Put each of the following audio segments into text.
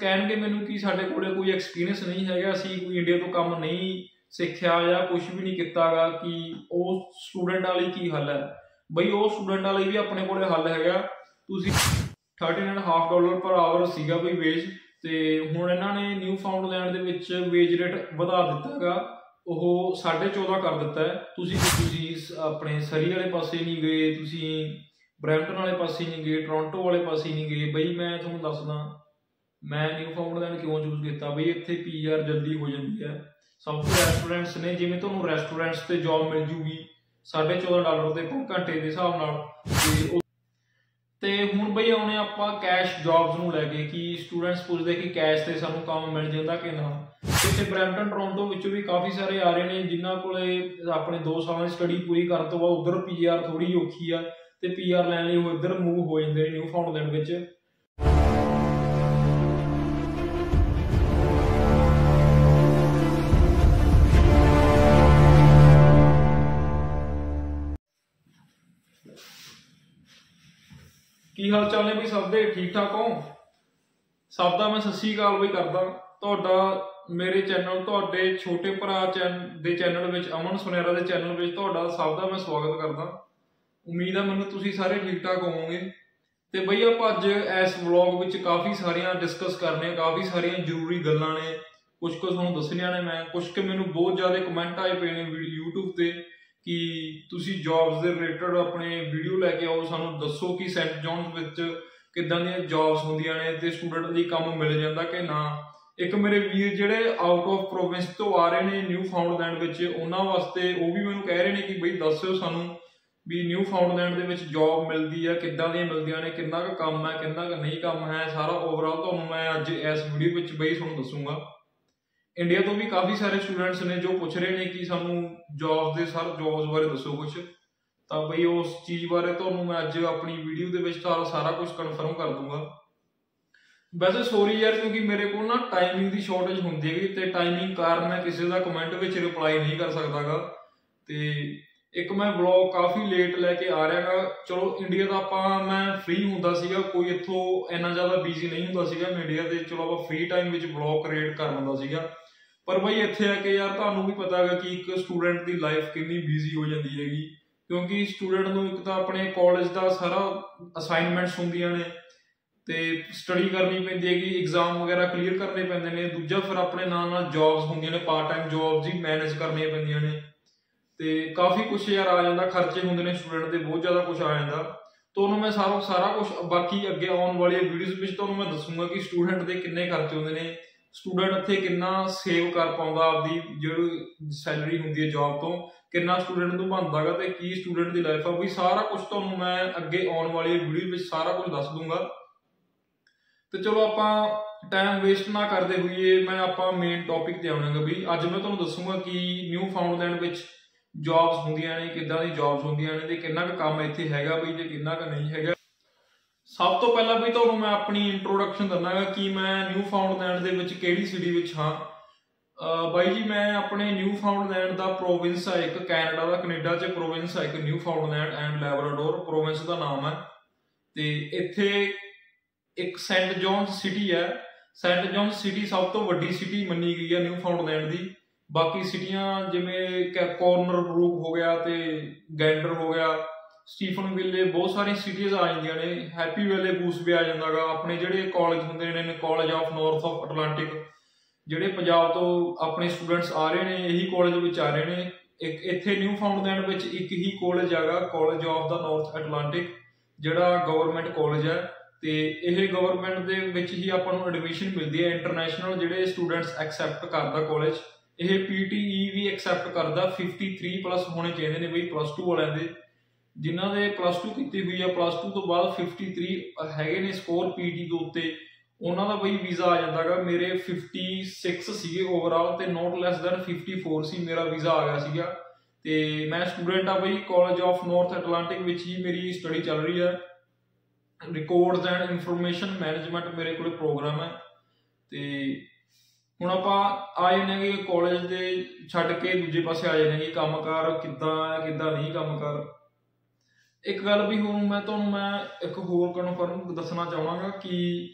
ਕਹਿਣਗੇ ਮੈਨੂੰ ਕਿ ਸਾਡੇ ਕੋਲੇ ਕੋਈ ਐਕਸਪੀਰੀਅੰਸ ਨਹੀਂ ਹੈਗਾ, ਅਸੀਂ ਕੋਈ ਇੰਡੀਆ ਤੋਂ ਕੰਮ ਨਹੀਂ ਸਿੱਖਿਆ ਜਾਂ ਕੁਝ ਵੀ ਨਹੀਂ ਕੀਤਾਗਾ ਕਿ ਉਹ ਸਟੂਡੈਂਟ ਵਾਲੀ ਕੀ ਹੱਲ ਹੈ। ਬਈ ਉਹ ਸਟੂਡੈਂਟ ਵਾਲੀ ਵੀ ਆਪਣੇ ਕੋਲੇ ਹੱਲ ਹੈਗਾ। ਤੁਸੀਂ 13.5 ਡਾਲਰ ਪਰ ਆਵਰ ਸੀਗਾ ਬਈ ਵੇਜ ਤੇ ਹੁਣ ਇਹਨਾਂ ਨੇ ਨਿਊ ਫਾਊਂਡਲੈਂਡ ਦੇ ਵਿੱਚ ਵੇਜ ਰੇਟ ਵਧਾ ਦਿੱਤਾਗਾ ਉਹ 14.5 ਕਰ ਦਿੱਤਾ ਤੁਸੀਂ ਤੁਸੀਂ ਆਪਣੇ ਸਰੀ ਵਾਲੇ ਪਾਸੇ ਨਹੀਂ ਗਏ, ਤੁਸੀਂ ਬਰੈਂਪਟਨ ਵਾਲੇ ਪਾਸੇ ਨਹੀਂ ਗਏ, ਟੋਰਾਂਟੋ ਵਾਲੇ ਪਾਸੇ ਨਹੀਂ ਗਏ, ਬਈ ਮੈਂ ਤੁਹਾਨੂੰ ਦੱਸਦਾ ਮੈਂ ਨਿਊ ਫਾਊਂਡਲੈਂਡ ਕਿਉਂ ਚੂਜ਼ ਕੀਤਾ? ਬਈ ਇੱਥੇ ਪੀਆਰ ਜਲਦੀ ਹੋ ਜਾਂਦੀ ਹੈ। ਸਭ ਤੋਂ ਰੈਸਟੋਰੈਂਟਸ ਨੇ, ਜਿਵੇਂ ਤੁਹਾਨੂੰ ਰੈਸਟੋਰੈਂਟਸ ਤੇ ਜੌਬ ਮਿਲ ਜੂਗੀ 14.5 ਡਾਲਰ ਦੇ ਪਰ ਘੰਟੇ ਦੇ ਹਿਸਾਬ ਨਾਲ। ਤੇ ਉਹ- ਤੇ ਹੁਣ ਬਈ ਆਉਣੇ ਆਪਾਂ ਕੈਸ਼ ਜੌਬਸ ਨੂੰ ਲੈ ਕੇ, ਕਿ ਸਟੂਡੈਂਟਸ ਪੁੱਛਦੇ ਕਿ ਕੈਸ਼ ਤੇ ਸਾਨੂੰ ਕੰਮ ਮਿਲ ਜਾਂਦਾ ਕਿ ਨਾ। ਇੱਥੇ ਬਰੈਂਪਟਨ ਟੋਰਾਂਟੋ ਵਿੱਚੋਂ ਵੀ ਕਾਫੀ ਸਾਰੇ ਆ ਰਹੇ ਨੇ, ਜਿਨ੍ਹਾਂ ਕੋਲੇ ਆਪਣੇ 2 ਸਾਲਾਂ ਦੀ ਸਟੱਡੀ ਪੂਰੀ ਕਰਨ ਤੋਂ ਬਾਅਦ ਉਧਰ ਪੀਆਰ ਥੋੜੀ ਔਖੀ ਆ, ਤੇ ਪੀਆਰ ਲੈਣ ਲਈ ਉਹ ਇੱਧਰ ਮੂਵ ਹੋ ਜਾਂਦੇ ਨੇ ਨਿਊ ਫਾਊਂਡਲੈਂਡ ਵਿੱਚ। ਹਾਲ ਚਾਲ ਨੇ ਬਈ ਸਭ ਦੇ? ਠੀਕ ਠਾਕ ਹੋ? ਸਭ ਦਾ ਮੈਂ ਸਤਿ ਸ਼੍ਰੀ ਅਕਾਲ ਕਰਦਾ। ਤੁਹਾਡਾ ਮੇਰੇ ਚੈਨਲ ਤੁਹਾਡੇ ਛੋਟੇ ਭਰਾ ਦੇ ਚੈਨਲ ਵਿੱਚ, ਅਮਨ ਸੁਨੇਰਾ ਦੇ ਚੈਨਲ ਵਿੱਚ ਤੁਹਾਡਾ ਸਭ ਦਾ ਮੈਂ ਸਵਾਗਤ ਕਰਦਾ। ਉਮੀਦ ਹੈ ਮੈਨੂੰ ਤੁਸੀਂ ਸਾਰੇ ਠੀਕ ਠਾਕ ਹੋਵੋਗੇ। ਤੇ ਬਈ ਆਪਾਂ ਅੱਜ ਇਸ ਵਲੌਗ ਵਿੱਚ ਕਾਫੀ ਸਾਰੀਆਂ ਡਿਸਕਸ ਕਰਨੇ ਕਾਫੀ ਸਾਰੀਆਂ ਜ਼ਰੂਰੀ ਗੱਲਾਂ ਨੇ। ਕੁਝ ਕੁ ਤੁਹਾਨੂੰ ਦੱਸਣੀਆਂ ਨੇ ਮੈਂ ਕੁਝ ਕਿ ਮੈਨੂੰ ਬਹੁਤ ਜ਼ਿਆਦਾ ਕਮੈਂਟ ਆਏ ਪਏ ਨੇ YouTube ਤੇ। ਕਿ ਤੁਸੀਂ ਜੌਬਸ ਦੇ ਰਿਲੇਟਡ ਆਪਣੇ ਵੀਡੀਓ ਲੈ ਕੇ ਆਓ, ਸਾਨੂੰ ਦੱਸੋ ਕਿ ਸੈਂਟ ਜੌਨਸ ਵਿੱਚ ਕਿੱਦਾਂ ਦੀਆਂ ਜੌਬਸ ਹੁੰਦੀਆਂ ਨੇ ਤੇ ਸਟੂਡੈਂਟ ਲਈ ਕੰਮ ਮਿਲ ਜਾਂਦਾ ਕਿ ਨਾ। ਇੱਕ ਮੇਰੇ ਵੀਰ ਜਿਹੜੇ ਆਊਟ ਆਫ ਪ੍ਰੋਵਿੰਸ ਤੋਂ ਆ ਰਹੇ ਨੇ ਨਿਊ ਫਾਊਂਡਲੈਂਡ ਵਿੱਚ, ਉਹਨਾਂ ਵਾਸਤੇ ਉਹ ਵੀ ਮੈਨੂੰ ਕਹਿ ਰਹੇ ਨੇ ਕਿ ਬਈ ਦੱਸਿਓ ਸਾਨੂੰ ਵੀ ਨਿਊ ਫਾਊਂਡਲੈਂਡ ਦੇ ਵਿੱਚ ਜੌਬ ਮਿਲਦੀ ਹੈ ਕਿੱਦਾਂ ਦੀਆਂ ਮਿਲਦੀਆਂ ਨੇ, ਕਿੰਨਾ ਕੁ ਕੰਮ ਹੈ, ਕਿੰਨਾ ਕੁ ਨਹੀਂ ਕੰਮ ਹੈ, ਸਾਰਾ ਓਵਰਆਲ ਤੁਹਾਨੂੰ ਮੈਂ ਅੱਜ ਇਸ ਵੀਡੀਓ ਵਿੱਚ ਬਈ ਤੁਹਾਨੂੰ ਦੱਸੂਗਾ। ਇੰਡੀਆ ਤੋਂ ਵੀ ਕਾਫੀ ਸਾਰੇ ਸਟੂਡੈਂਟਸ ਨੇ ਜੋ ਪੁੱਛ ਰਹੇ ਨੇ ਕਿ ਸਾਨੂੰ ਜੌਬਸ ਦੇ ਸਰ ਜੌਬਸ ਬਾਰੇ ਦੱਸੋ ਕੁਝ ਤਾਂ ਬਈ ਉਸ ਚੀਜ਼ ਬਾਰੇ ਤੁਹਾਨੂੰ ਮੈਂ ਅੱਜ ਆਪਣੀ ਵੀਡੀਓ ਦੇ ਵਿੱਚ ਤਾਂ ਸਾਰਾ ਕੁਝ ਕਨਫਰਮ ਕਰ ਦੂੰਗਾ। ਵੈਸੇ ਸੋਰੀ ਯਾਰ, ਕਿਉਂਕਿ ਮੇਰੇ ਕੋਲ ਨਾ ਟਾਈਮਿੰਗ ਦੀ ਸ਼ਾਰਟੇਜ ਹੁੰਦੀ ਹੈਗੀ ਤੇ ਟਾਈਮਿੰਗ ਕਾਰਨ ਮੈਂ ਕਿਸੇ ਦਾ ਕਮੈਂਟ ਵਿੱਚ ਰਿਪਲਾਈ ਨਹੀਂ ਕਰ ਸਕਦਾਗਾ। ਤੇ ਇੱਕ ਮੈਂ ਵਲੌਗ ਕਾਫੀ ਲੇਟ ਲੈ ਕੇ ਆ ਰਿਹਾਗਾ। ਚਲੋ ਇੰਡੀਆ ਦਾ ਆਪਾਂ, ਮੈਂ ਫ੍ਰੀ ਹੁੰਦਾ ਸੀਗਾ, ਕੋਈ ਇੱਥੋਂ ਇੰਨਾ ਜ਼ਿਆਦਾ ਬਿਜ਼ੀ ਨਹੀਂ ਹੁੰਦਾ ਸੀਗਾ। ਮੈਂ ਇੰਡੀਆ ਦੇ, ਚਲੋ ਆਪਾਂ ਫ੍ਰੀ ਟਾਈਮ ਵਿੱਚ ਵਲੌਗ ਕ੍ਰੀਏਟ ਕਰ ਲੈਂਦਾ ਸੀਗਾ। ਪਰ ਬਈ ਇੱਥੇ ਆ ਕੇ ਯਾਰ ਤੁਹਾਨੂੰ ਵੀ ਪਤਾ ਹੈਗਾ ਕਿ ਇੱਕ ਸਟੂਡੈਂਟ ਦੀ ਲਾਈਫ ਕਿੰਨੀ ਬਿਜ਼ੀ ਹੋ ਜਾਂਦੀ ਹੈਗੀ। ਕਿਉਂਕਿ ਸਟੂਡੈਂਟ ਨੂੰ ਇੱਕ ਤਾਂ ਆਪਣੇ ਕਾਲਜ ਦਾ ਸਾਰਾ ਅਸਾਈਨਮੈਂਟਸ ਹੁੰਦੀਆਂ ਨੇ ਤੇ ਸਟੱਡੀ ਕਰਨੀ ਪੈਂਦੀ ਹੈਗੀ ਐਗਜ਼ਾਮ ਵਗੈਰਾ ਕਲੀਅਰ ਕਰਨੇ ਪੈਂਦੇ ਨੇ। ਦੂਜਾ ਫਿਰ ਆਪਣੇ ਨਾਲ ਨਾਲ ਜੌਬਸ ਹੁੰਦੀਆਂ ਨੇ ਪਾਰਟ ਟਾਈਮ ਜੌਬਸ ਹੀ ਮੈਨੇਜ ਕਰਨੀਆਂ ਪੈਂਦੀਆਂ ਨੇ। ਤੇ ਕਾਫੀ ਕੁਝ ਯਾਰ ਆ ਜਾਂਦਾ, ਖਰਚੇ ਹੁੰਦੇ ਨੇ ਸਟੂਡੈਂਟ ਦੇ, ਬਹੁਤ ਜ਼ਿਆਦਾ ਕੁਝ ਆ ਜਾਂਦਾ। ਤੁਹਾਨੂੰ ਮੈਂ ਸਾਰਾ ਸਾਰਾ ਕੁਝ ਬਾਕੀ ਅੱਗੇ ਆਉਣ ਵਾਲੀ ਵੀਡੀਓਜ਼ ਵਿੱਚ ਤੁਹਾਨੂੰ ਮੈਂ ਦੱਸੂਗਾ ਕਿ ਸਟੂਡੈਂਟ ਦੇ ਕਿੰਨੇ ਖਰਚੇ ਹੁੰਦੇ ਨੇ। ਸਟੂਡੈਂਟ ਇੱਥੇ ਕਿੰਨਾ ਸੇਵ ਕਰ ਪਾਉਂਦਾ, ਆਪਦੀ ਜਿਹੜੀ ਸੈਲਰੀ ਹੁੰਦੀ ਹੈ ਜੌਬ ਤੋਂ, ਕਿੰਨਾ ਸਟੂਡੈਂਟ ਨੂੰ ਬਣਦਾਗਾ ਤੇ ਕੀ ਸਟੂਡੈਂਟ ਦੀ ਲਾਈਫ ਆ ਵੀ ਸਾਰਾ ਕੁਝ ਤੁਹਾਨੂੰ ਮੈਂ ਅੱਗੇ ਆਉਣ ਵਾਲੀ ਵੀਡੀਓ ਵਿੱਚ ਸਾਰਾ ਕੁਝ ਦੱਸ ਦੂੰਗਾ। ਤੇ ਚਲੋ ਆਪਾਂ ਟਾਈਮ ਵੇਸਟ ਨਾ ਕਰਦੇ ਹੋਈਏ, ਮੈਂ ਆਪਾਂ ਮੇਨ ਟੌਪਿਕ ਤੇ ਆਉਣਾਗਾ ਵੀ ਅੱਜ ਮੈਂ ਤੁਹਾਨੂੰ ਦੱਸੂਗਾ ਕਿ ਨਿਊ ਫਾਊਂਡਲੈਂਡ ਵਿੱਚ ਜੌਬਸ ਹੁੰਦੀਆਂ ਨੇ, ਕਿੱਦਾਂ ਦੀ ਜੌਬਸ ਹੁੰਦੀਆਂ ਨੇ, ਤੇ ਕਿੰਨਾ ਕੁ ਕੰਮ ਇੱਥੇ ਹੈਗਾ ਬਈ ਤੇ ਕਿੰਨਾ ਕੁ ਨਹੀਂ ਹੈਗਾ। ਸਭ ਤੋਂ ਪਹਿਲਾਂ ਵੀ ਤੁਹਾਨੂੰ ਮੈਂ ਆਪਣੀ ਇੰਟਰੋਡਕਸ਼ਨ ਦਿੰਦਾਗਾ ਕਿ ਮੈਂ ਨਿਊ ਫਾਊਂਡਲੈਂਡ ਦੇ ਵਿੱਚ ਕਿਹੜੀ ਸਿਟੀ ਵਿੱਚ ਹਾਂ। ਬਾਈ ਜੀ, ਮੈਂ ਆਪਣੇ ਨਿਊ ਫਾਊਂਡਲੈਂਡ ਦਾ ਪ੍ਰੋਵਿੰਸ ਹੈ ਇੱਕ ਕੈਨੇਡਾ ਦਾ, ਕੈਨੇਡਾ 'ਚ ਪ੍ਰੋਵਿੰਸ ਹੈ ਇੱਕ Newfoundland and Labrador province ਦਾ ਨਾਮ ਹੈ ਤੇ ਇੱਥੇ ਇੱਕ ਸੈਂਟ ਜੌਨਸ ਸਿਟੀ ਹੈ ਸੈਂਟ ਜੌਨਸ ਸਿਟੀ ਸਭ ਤੋਂ ਵੱਡੀ ਸਿਟੀ ਮੰਨੀ ਗਈ ਹੈ ਨਿਊ ਫਾਊਂਡਲੈਂਡ ਦੀ। ਬਾਕੀ ਸਿਟੀਆਂ ਜਿਵੇਂ ਕੋਰਨਰ ਬਰੂਕ ਹੋ ਗਿਆ ਤੇ ਗੈਂਡਰ ਹੋ ਗਿਆ। ਸਟੀਫਨ ਵਿਲੇ ਬਹੁਤ ਸਾਰੀਆਂ ਸਿਟੀਜ਼ ਆ ਜਾਂਦੀਆਂ ਨੇ। ਹੈਪੀ ਵੇਲੇ ਬੂਸ ਵੀ ਆ ਜਾਂਦਾਗਾ। ਆਪਣੇ ਜਿਹੜੇ ਕਾਲਜ ਹੁੰਦੇ ਨੇ College of North of Atlantic ਜਿਹੜੇ ਪੰਜਾਬ ਤੋਂ ਆਪਣੇ ਸਟੂਡੈਂਟਸ ਆ ਰਹੇ ਨੇ, ਇਹੀ ਕਾਲਜ ਵਿੱਚ ਆ ਰਹੇ ਨੇ। ਇੱਕ ਇੱਥੇ ਨਿਊ ਫਾਊਂਡਲੈਂਡ ਵਿੱਚ ਇੱਕ ਹੀ ਕਾਲਜ ਹੈਗਾ college of the North Atlantic ਜਿਹੜਾ ਗਵਰਨਮੈਂਟ ਕਾਲਜ ਹੈ। ਤੇ ਇਹ ਗਵਰਨਮੈਂਟ ਦੇ ਵਿੱਚ ਹੀ ਆਪਾਂ ਨੂੰ ਐਡਮਿਸ਼ਨ ਮਿਲਦੀ ਹੈ। ਇੰਟਰਨੈਸ਼ਨਲ ਜਿਹੜੇ ਸਟੂਡੈਂਟਸ ਐਕਸੈਪਟ ਕਰਦਾ ਕਾਲਜ ਇਹ ਪੀਟੀਈ ਵੀ ਐਕਸੈਪਟ ਕਰਦਾ। 53 ਪਲੱਸ ਹੋਣੇ ਚਾਹੀਦੇ ਨੇ ਬਈ ਪਲੱਸ 2 ਵਾਲਿਆਂ ਦੇ। ਜਿਨ੍ਹਾਂ ਦੇ ਪਲੱਸ 2 ਕੀਤੀ ਹੋਈ ਆ ਪਲੱਸ 2 ਤੋਂ ਬਾਅਦ 53 ਹੈਗੇ ਨੇ ਸਕੋਰ ਪੀਟੀ ਦੇ ਉੱਤੇ। ਉਹਨਾਂ ਦਾ ਬਈ ਵੀਜ਼ਾ ਆ ਜਾਂਦਾਗਾ ਮੇਰੇ 56 ਸੀਗੇ ਓਵਰਆਲ ਤੇ ਨੋਟ ਲੈਸ ਦੈਨ 54 ਸੀ, ਮੇਰਾ ਵੀਜ਼ਾ ਆ ਗਿਆ ਸੀਗਾ। ਤੇ ਮੈਂ ਸਟੂਡੈਂਟ ਆ ਬਈ ਕਾਲਜ ਆਫ ਨਾਰਥ ਅਟਲਾਂਟਿਕ ਵਿੱਚ ਹੀ ਮੇਰੀ ਸਟੱਡੀ ਚੱਲ ਰਹੀ ਹੈ ਰਿਕਾਰਡਸ ਐਂਡ ਇਨਫੋਰਮੇਸ਼ਨ ਮੈਨੇਜਮੈਂਟ ਮੇਰੇ ਕੋਲ ਪ੍ਰੋਗਰਾਮ ਹੈ ਤੇ ਹੁਣ ਆਪਾਂ ਆ ਜਾਂਦੇ ਕਾਲਜ ਦੇ, ਛੱਡ ਕੇ ਦੂਜੇ ਪਾਸੇ ਆ ਜਾਂਦੇ ਕਿ ਕੰਮਕਾਰ ਕਿੱਦਾਂ ਹੈ ਕਿੱਦਾਂ ਨਹੀਂ ਕੰਮਕਾਰ। ਇੱਕ ਗੱਲ ਵੀ ਹੁਣ ਮੈਂ ਤੁਹਾਨੂੰ ਮੈਂ ਇੱਕ ਹੋਰ ਕਨਫਰਮ ਦੱਸਣਾ ਚਾਹਾਂਗਾ ਕਿ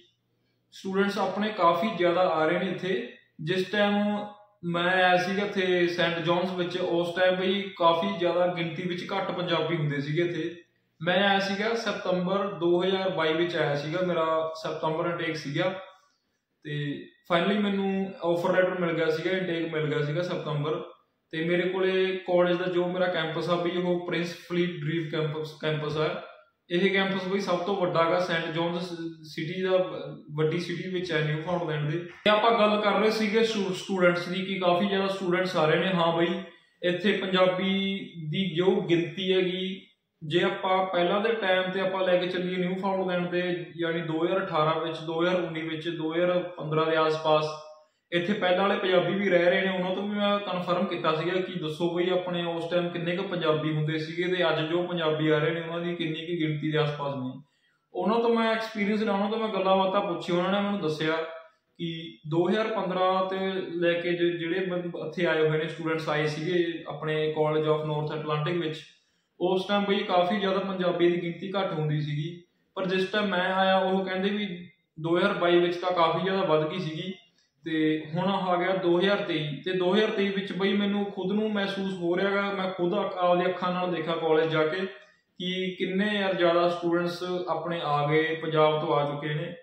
ਸਟੂਡੈਂਟਸ ਆਪਣੇ ਕਾਫੀ ਜ਼ਿਆਦਾ ਆ ਰਹੇ ਨੇ ਇੱਥੇ। ਜਿਸ ਟਾਈਮ ਮੈਂ ਆਇਆ ਸੀਗਾ ਇੱਥੇ ਸੈਂਟ ਜੌਨਸ ਵਿੱਚ, ਉਸ ਟਾਈਮ ਵੀ ਕਾਫੀ ਜ਼ਿਆਦਾ ਗਿਣਤੀ ਵਿੱਚ ਘੱਟ ਪੰਜਾਬੀ ਹੁੰਦੇ ਸੀਗੇ ਇੱਥੇ। ਮੈਂ ਆਇਆ ਸੀਗਾ ਸਤੰਬਰ 2022 ਵਿੱਚ ਆਇਆ ਸੀਗਾ, ਮੇਰਾ ਸਤੰਬਰ ਇਨਟੇਕ ਸੀਗਾ। ਤੇ ਫਾਈਨਲੀ ਮੈਨੂੰ ਆਫਰ ਲੈਟਰ ਮਿਲ ਗਿਆ ਸੀਗਾ ਇਨਟੇਕ ਮਿਲ ਗਿਆ ਸੀਗਾ ਸਤੰਬਰ। ਤੇ ਮੇਰੇ ਕੋਲੇ ਕਾਲਜ ਦਾ ਜੋ ਮੇਰਾ ਕੈਂਪਸ ਆ ਬਈ ਉਹ Prince Philip Drive campus campus ਆ। ਇਹ ਕੈਂਪਸ ਬਈ ਸਭ ਤੋਂ ਵੱਡਾ ਹੈਗਾ ਸੈਂਟ ਜੌਨਸ ਸਿਟੀ ਦਾ, ਵੱਡੀ ਸਿਟੀ ਵਿੱਚ ਹੈ ਨਿਊ ਫਾਊਂਡਲੈਂਡ ਦੇ। ਤੇ ਆਪਾਂ ਗੱਲ ਕਰ ਰਹੇ ਸੀਗੇ ਸਟੂਡੈਂਟਸ ਦੀ ਕਿ ਕਾਫੀ ਜ਼ਿਆਦਾ ਸਟੂਡੈਂਟਸ ਆ ਰਹੇ ਨੇ। ਹਾਂ ਬਈ, ਇੱਥੇ ਪੰਜਾਬੀ ਦੀ ਜੋ ਗਿਣਤੀ ਹੈਗੀ, ਜੇ ਆਪਾਂ ਪਹਿਲਾਂ ਦੇ ਟਾਈਮ ਤੇ ਆਪਾਂ ਲੈ ਕੇ ਚੱਲੀਏ ਨਿਊ ਫਾਊਂਡਲੈਂਡ ਦੇ ਯਾਨੀ 2018 ਵਿੱਚ 2019 ਵਿੱਚ 2015 ਦੇ ਆਸ-ਪਾਸ ਇੱਥੇ ਪਹਿਲਾਂ ਵਾਲੇ ਪੰਜਾਬੀ ਵੀ ਰਹਿ ਰਹੇ ਨੇ, ਉਹਨਾਂ ਤੋਂ ਵੀ ਮੈਂ ਕਨਫਰਮ ਕੀਤਾ ਸੀਗਾ ਕਿ ਦੱਸੋ ਬਈ ਆਪਣੇ ਉਸ ਟਾਈਮ ਕਿੰਨੇ ਕੁ ਪੰਜਾਬੀ ਹੁੰਦੇ ਸੀਗੇ ਤੇ ਅੱਜ ਜੋ ਪੰਜਾਬੀ ਆ ਰਹੇ ਨੇ, ਉਹਨਾਂ ਦੀ ਕਿੰਨੀ ਕੁ ਗਿਣਤੀ ਦੇ ਆਸ-ਪਾਸ ਨੇ। ਉਹਨਾਂ ਤੋਂ ਮੈਂ ਐਕਸਪੀਰੀਅੰਸ ਲਿਆ ਉਹਨਾਂ ਤੋਂ ਮੈਂ ਗੱਲਾਂ ਬਾਤਾਂ ਪੁੱਛੀ ਉਹਨਾਂ ਨੇ ਮੈਨੂੰ ਦੱਸਿਆ ਕਿ 2015 ਤੇ ਲੈ ਕੇ ਜਿਹੜੇ ਇੱਥੇ ਆਏ ਹੋਏ ਨੇ ਸਟੂਡੈਂਟਸ ਆਏ ਸੀਗੇ ਆਪਣੇ ਕਾਲਜ ਆਫ ਨਾਰਥ ਐਟਲਾਂਟਿਕ ਵਿੱਚ, ਉਸ ਟਾਈਮ ਬਈ ਕਾਫੀ ਜ਼ਿਆਦਾ ਪੰਜਾਬੀ ਦੀ ਗਿਣਤੀ ਘੱਟ ਹੁੰਦੀ ਸੀਗੀ, ਪਰ ਜਿਸ ਟਾਈਮ ਮੈਂ ਆਇਆ, ਉਹ ਕਹਿੰਦੇ ਵੀ 2022 ਵਿੱਚ ਤਾਂ ਕਾਫੀ ਜ਼ਿਆਦਾ ਵੱਧ ਗਈ ਸੀਗੀ। ਤੇ ਹੁਣ ਆ ਗਿਆ 2023 ਤੇ 2023 ਵਿੱਚ ਬਈ ਮੈਨੂੰ ਖੁਦ ਨੂੰ ਮਹਿਸੂਸ ਹੋ ਰਿਹਾਗਾ ਮੈਂ ਖੁਦ ਆਪਦੀ ਅੱਖਾਂ ਨਾਲ ਦੇਖਿਆ ਕਾਲਜ ਜਾ ਕੇ ਕਿ ਕਿੰਨੇ ਯਾਰ ਜ਼ਿਆਦਾ ਸਟੂਡੈਂਟਸ ਆਪਣੇ ਆ ਗਏ, ਪੰਜਾਬ ਤੋਂ ਆ ਚੁੱਕੇ ਨੇ।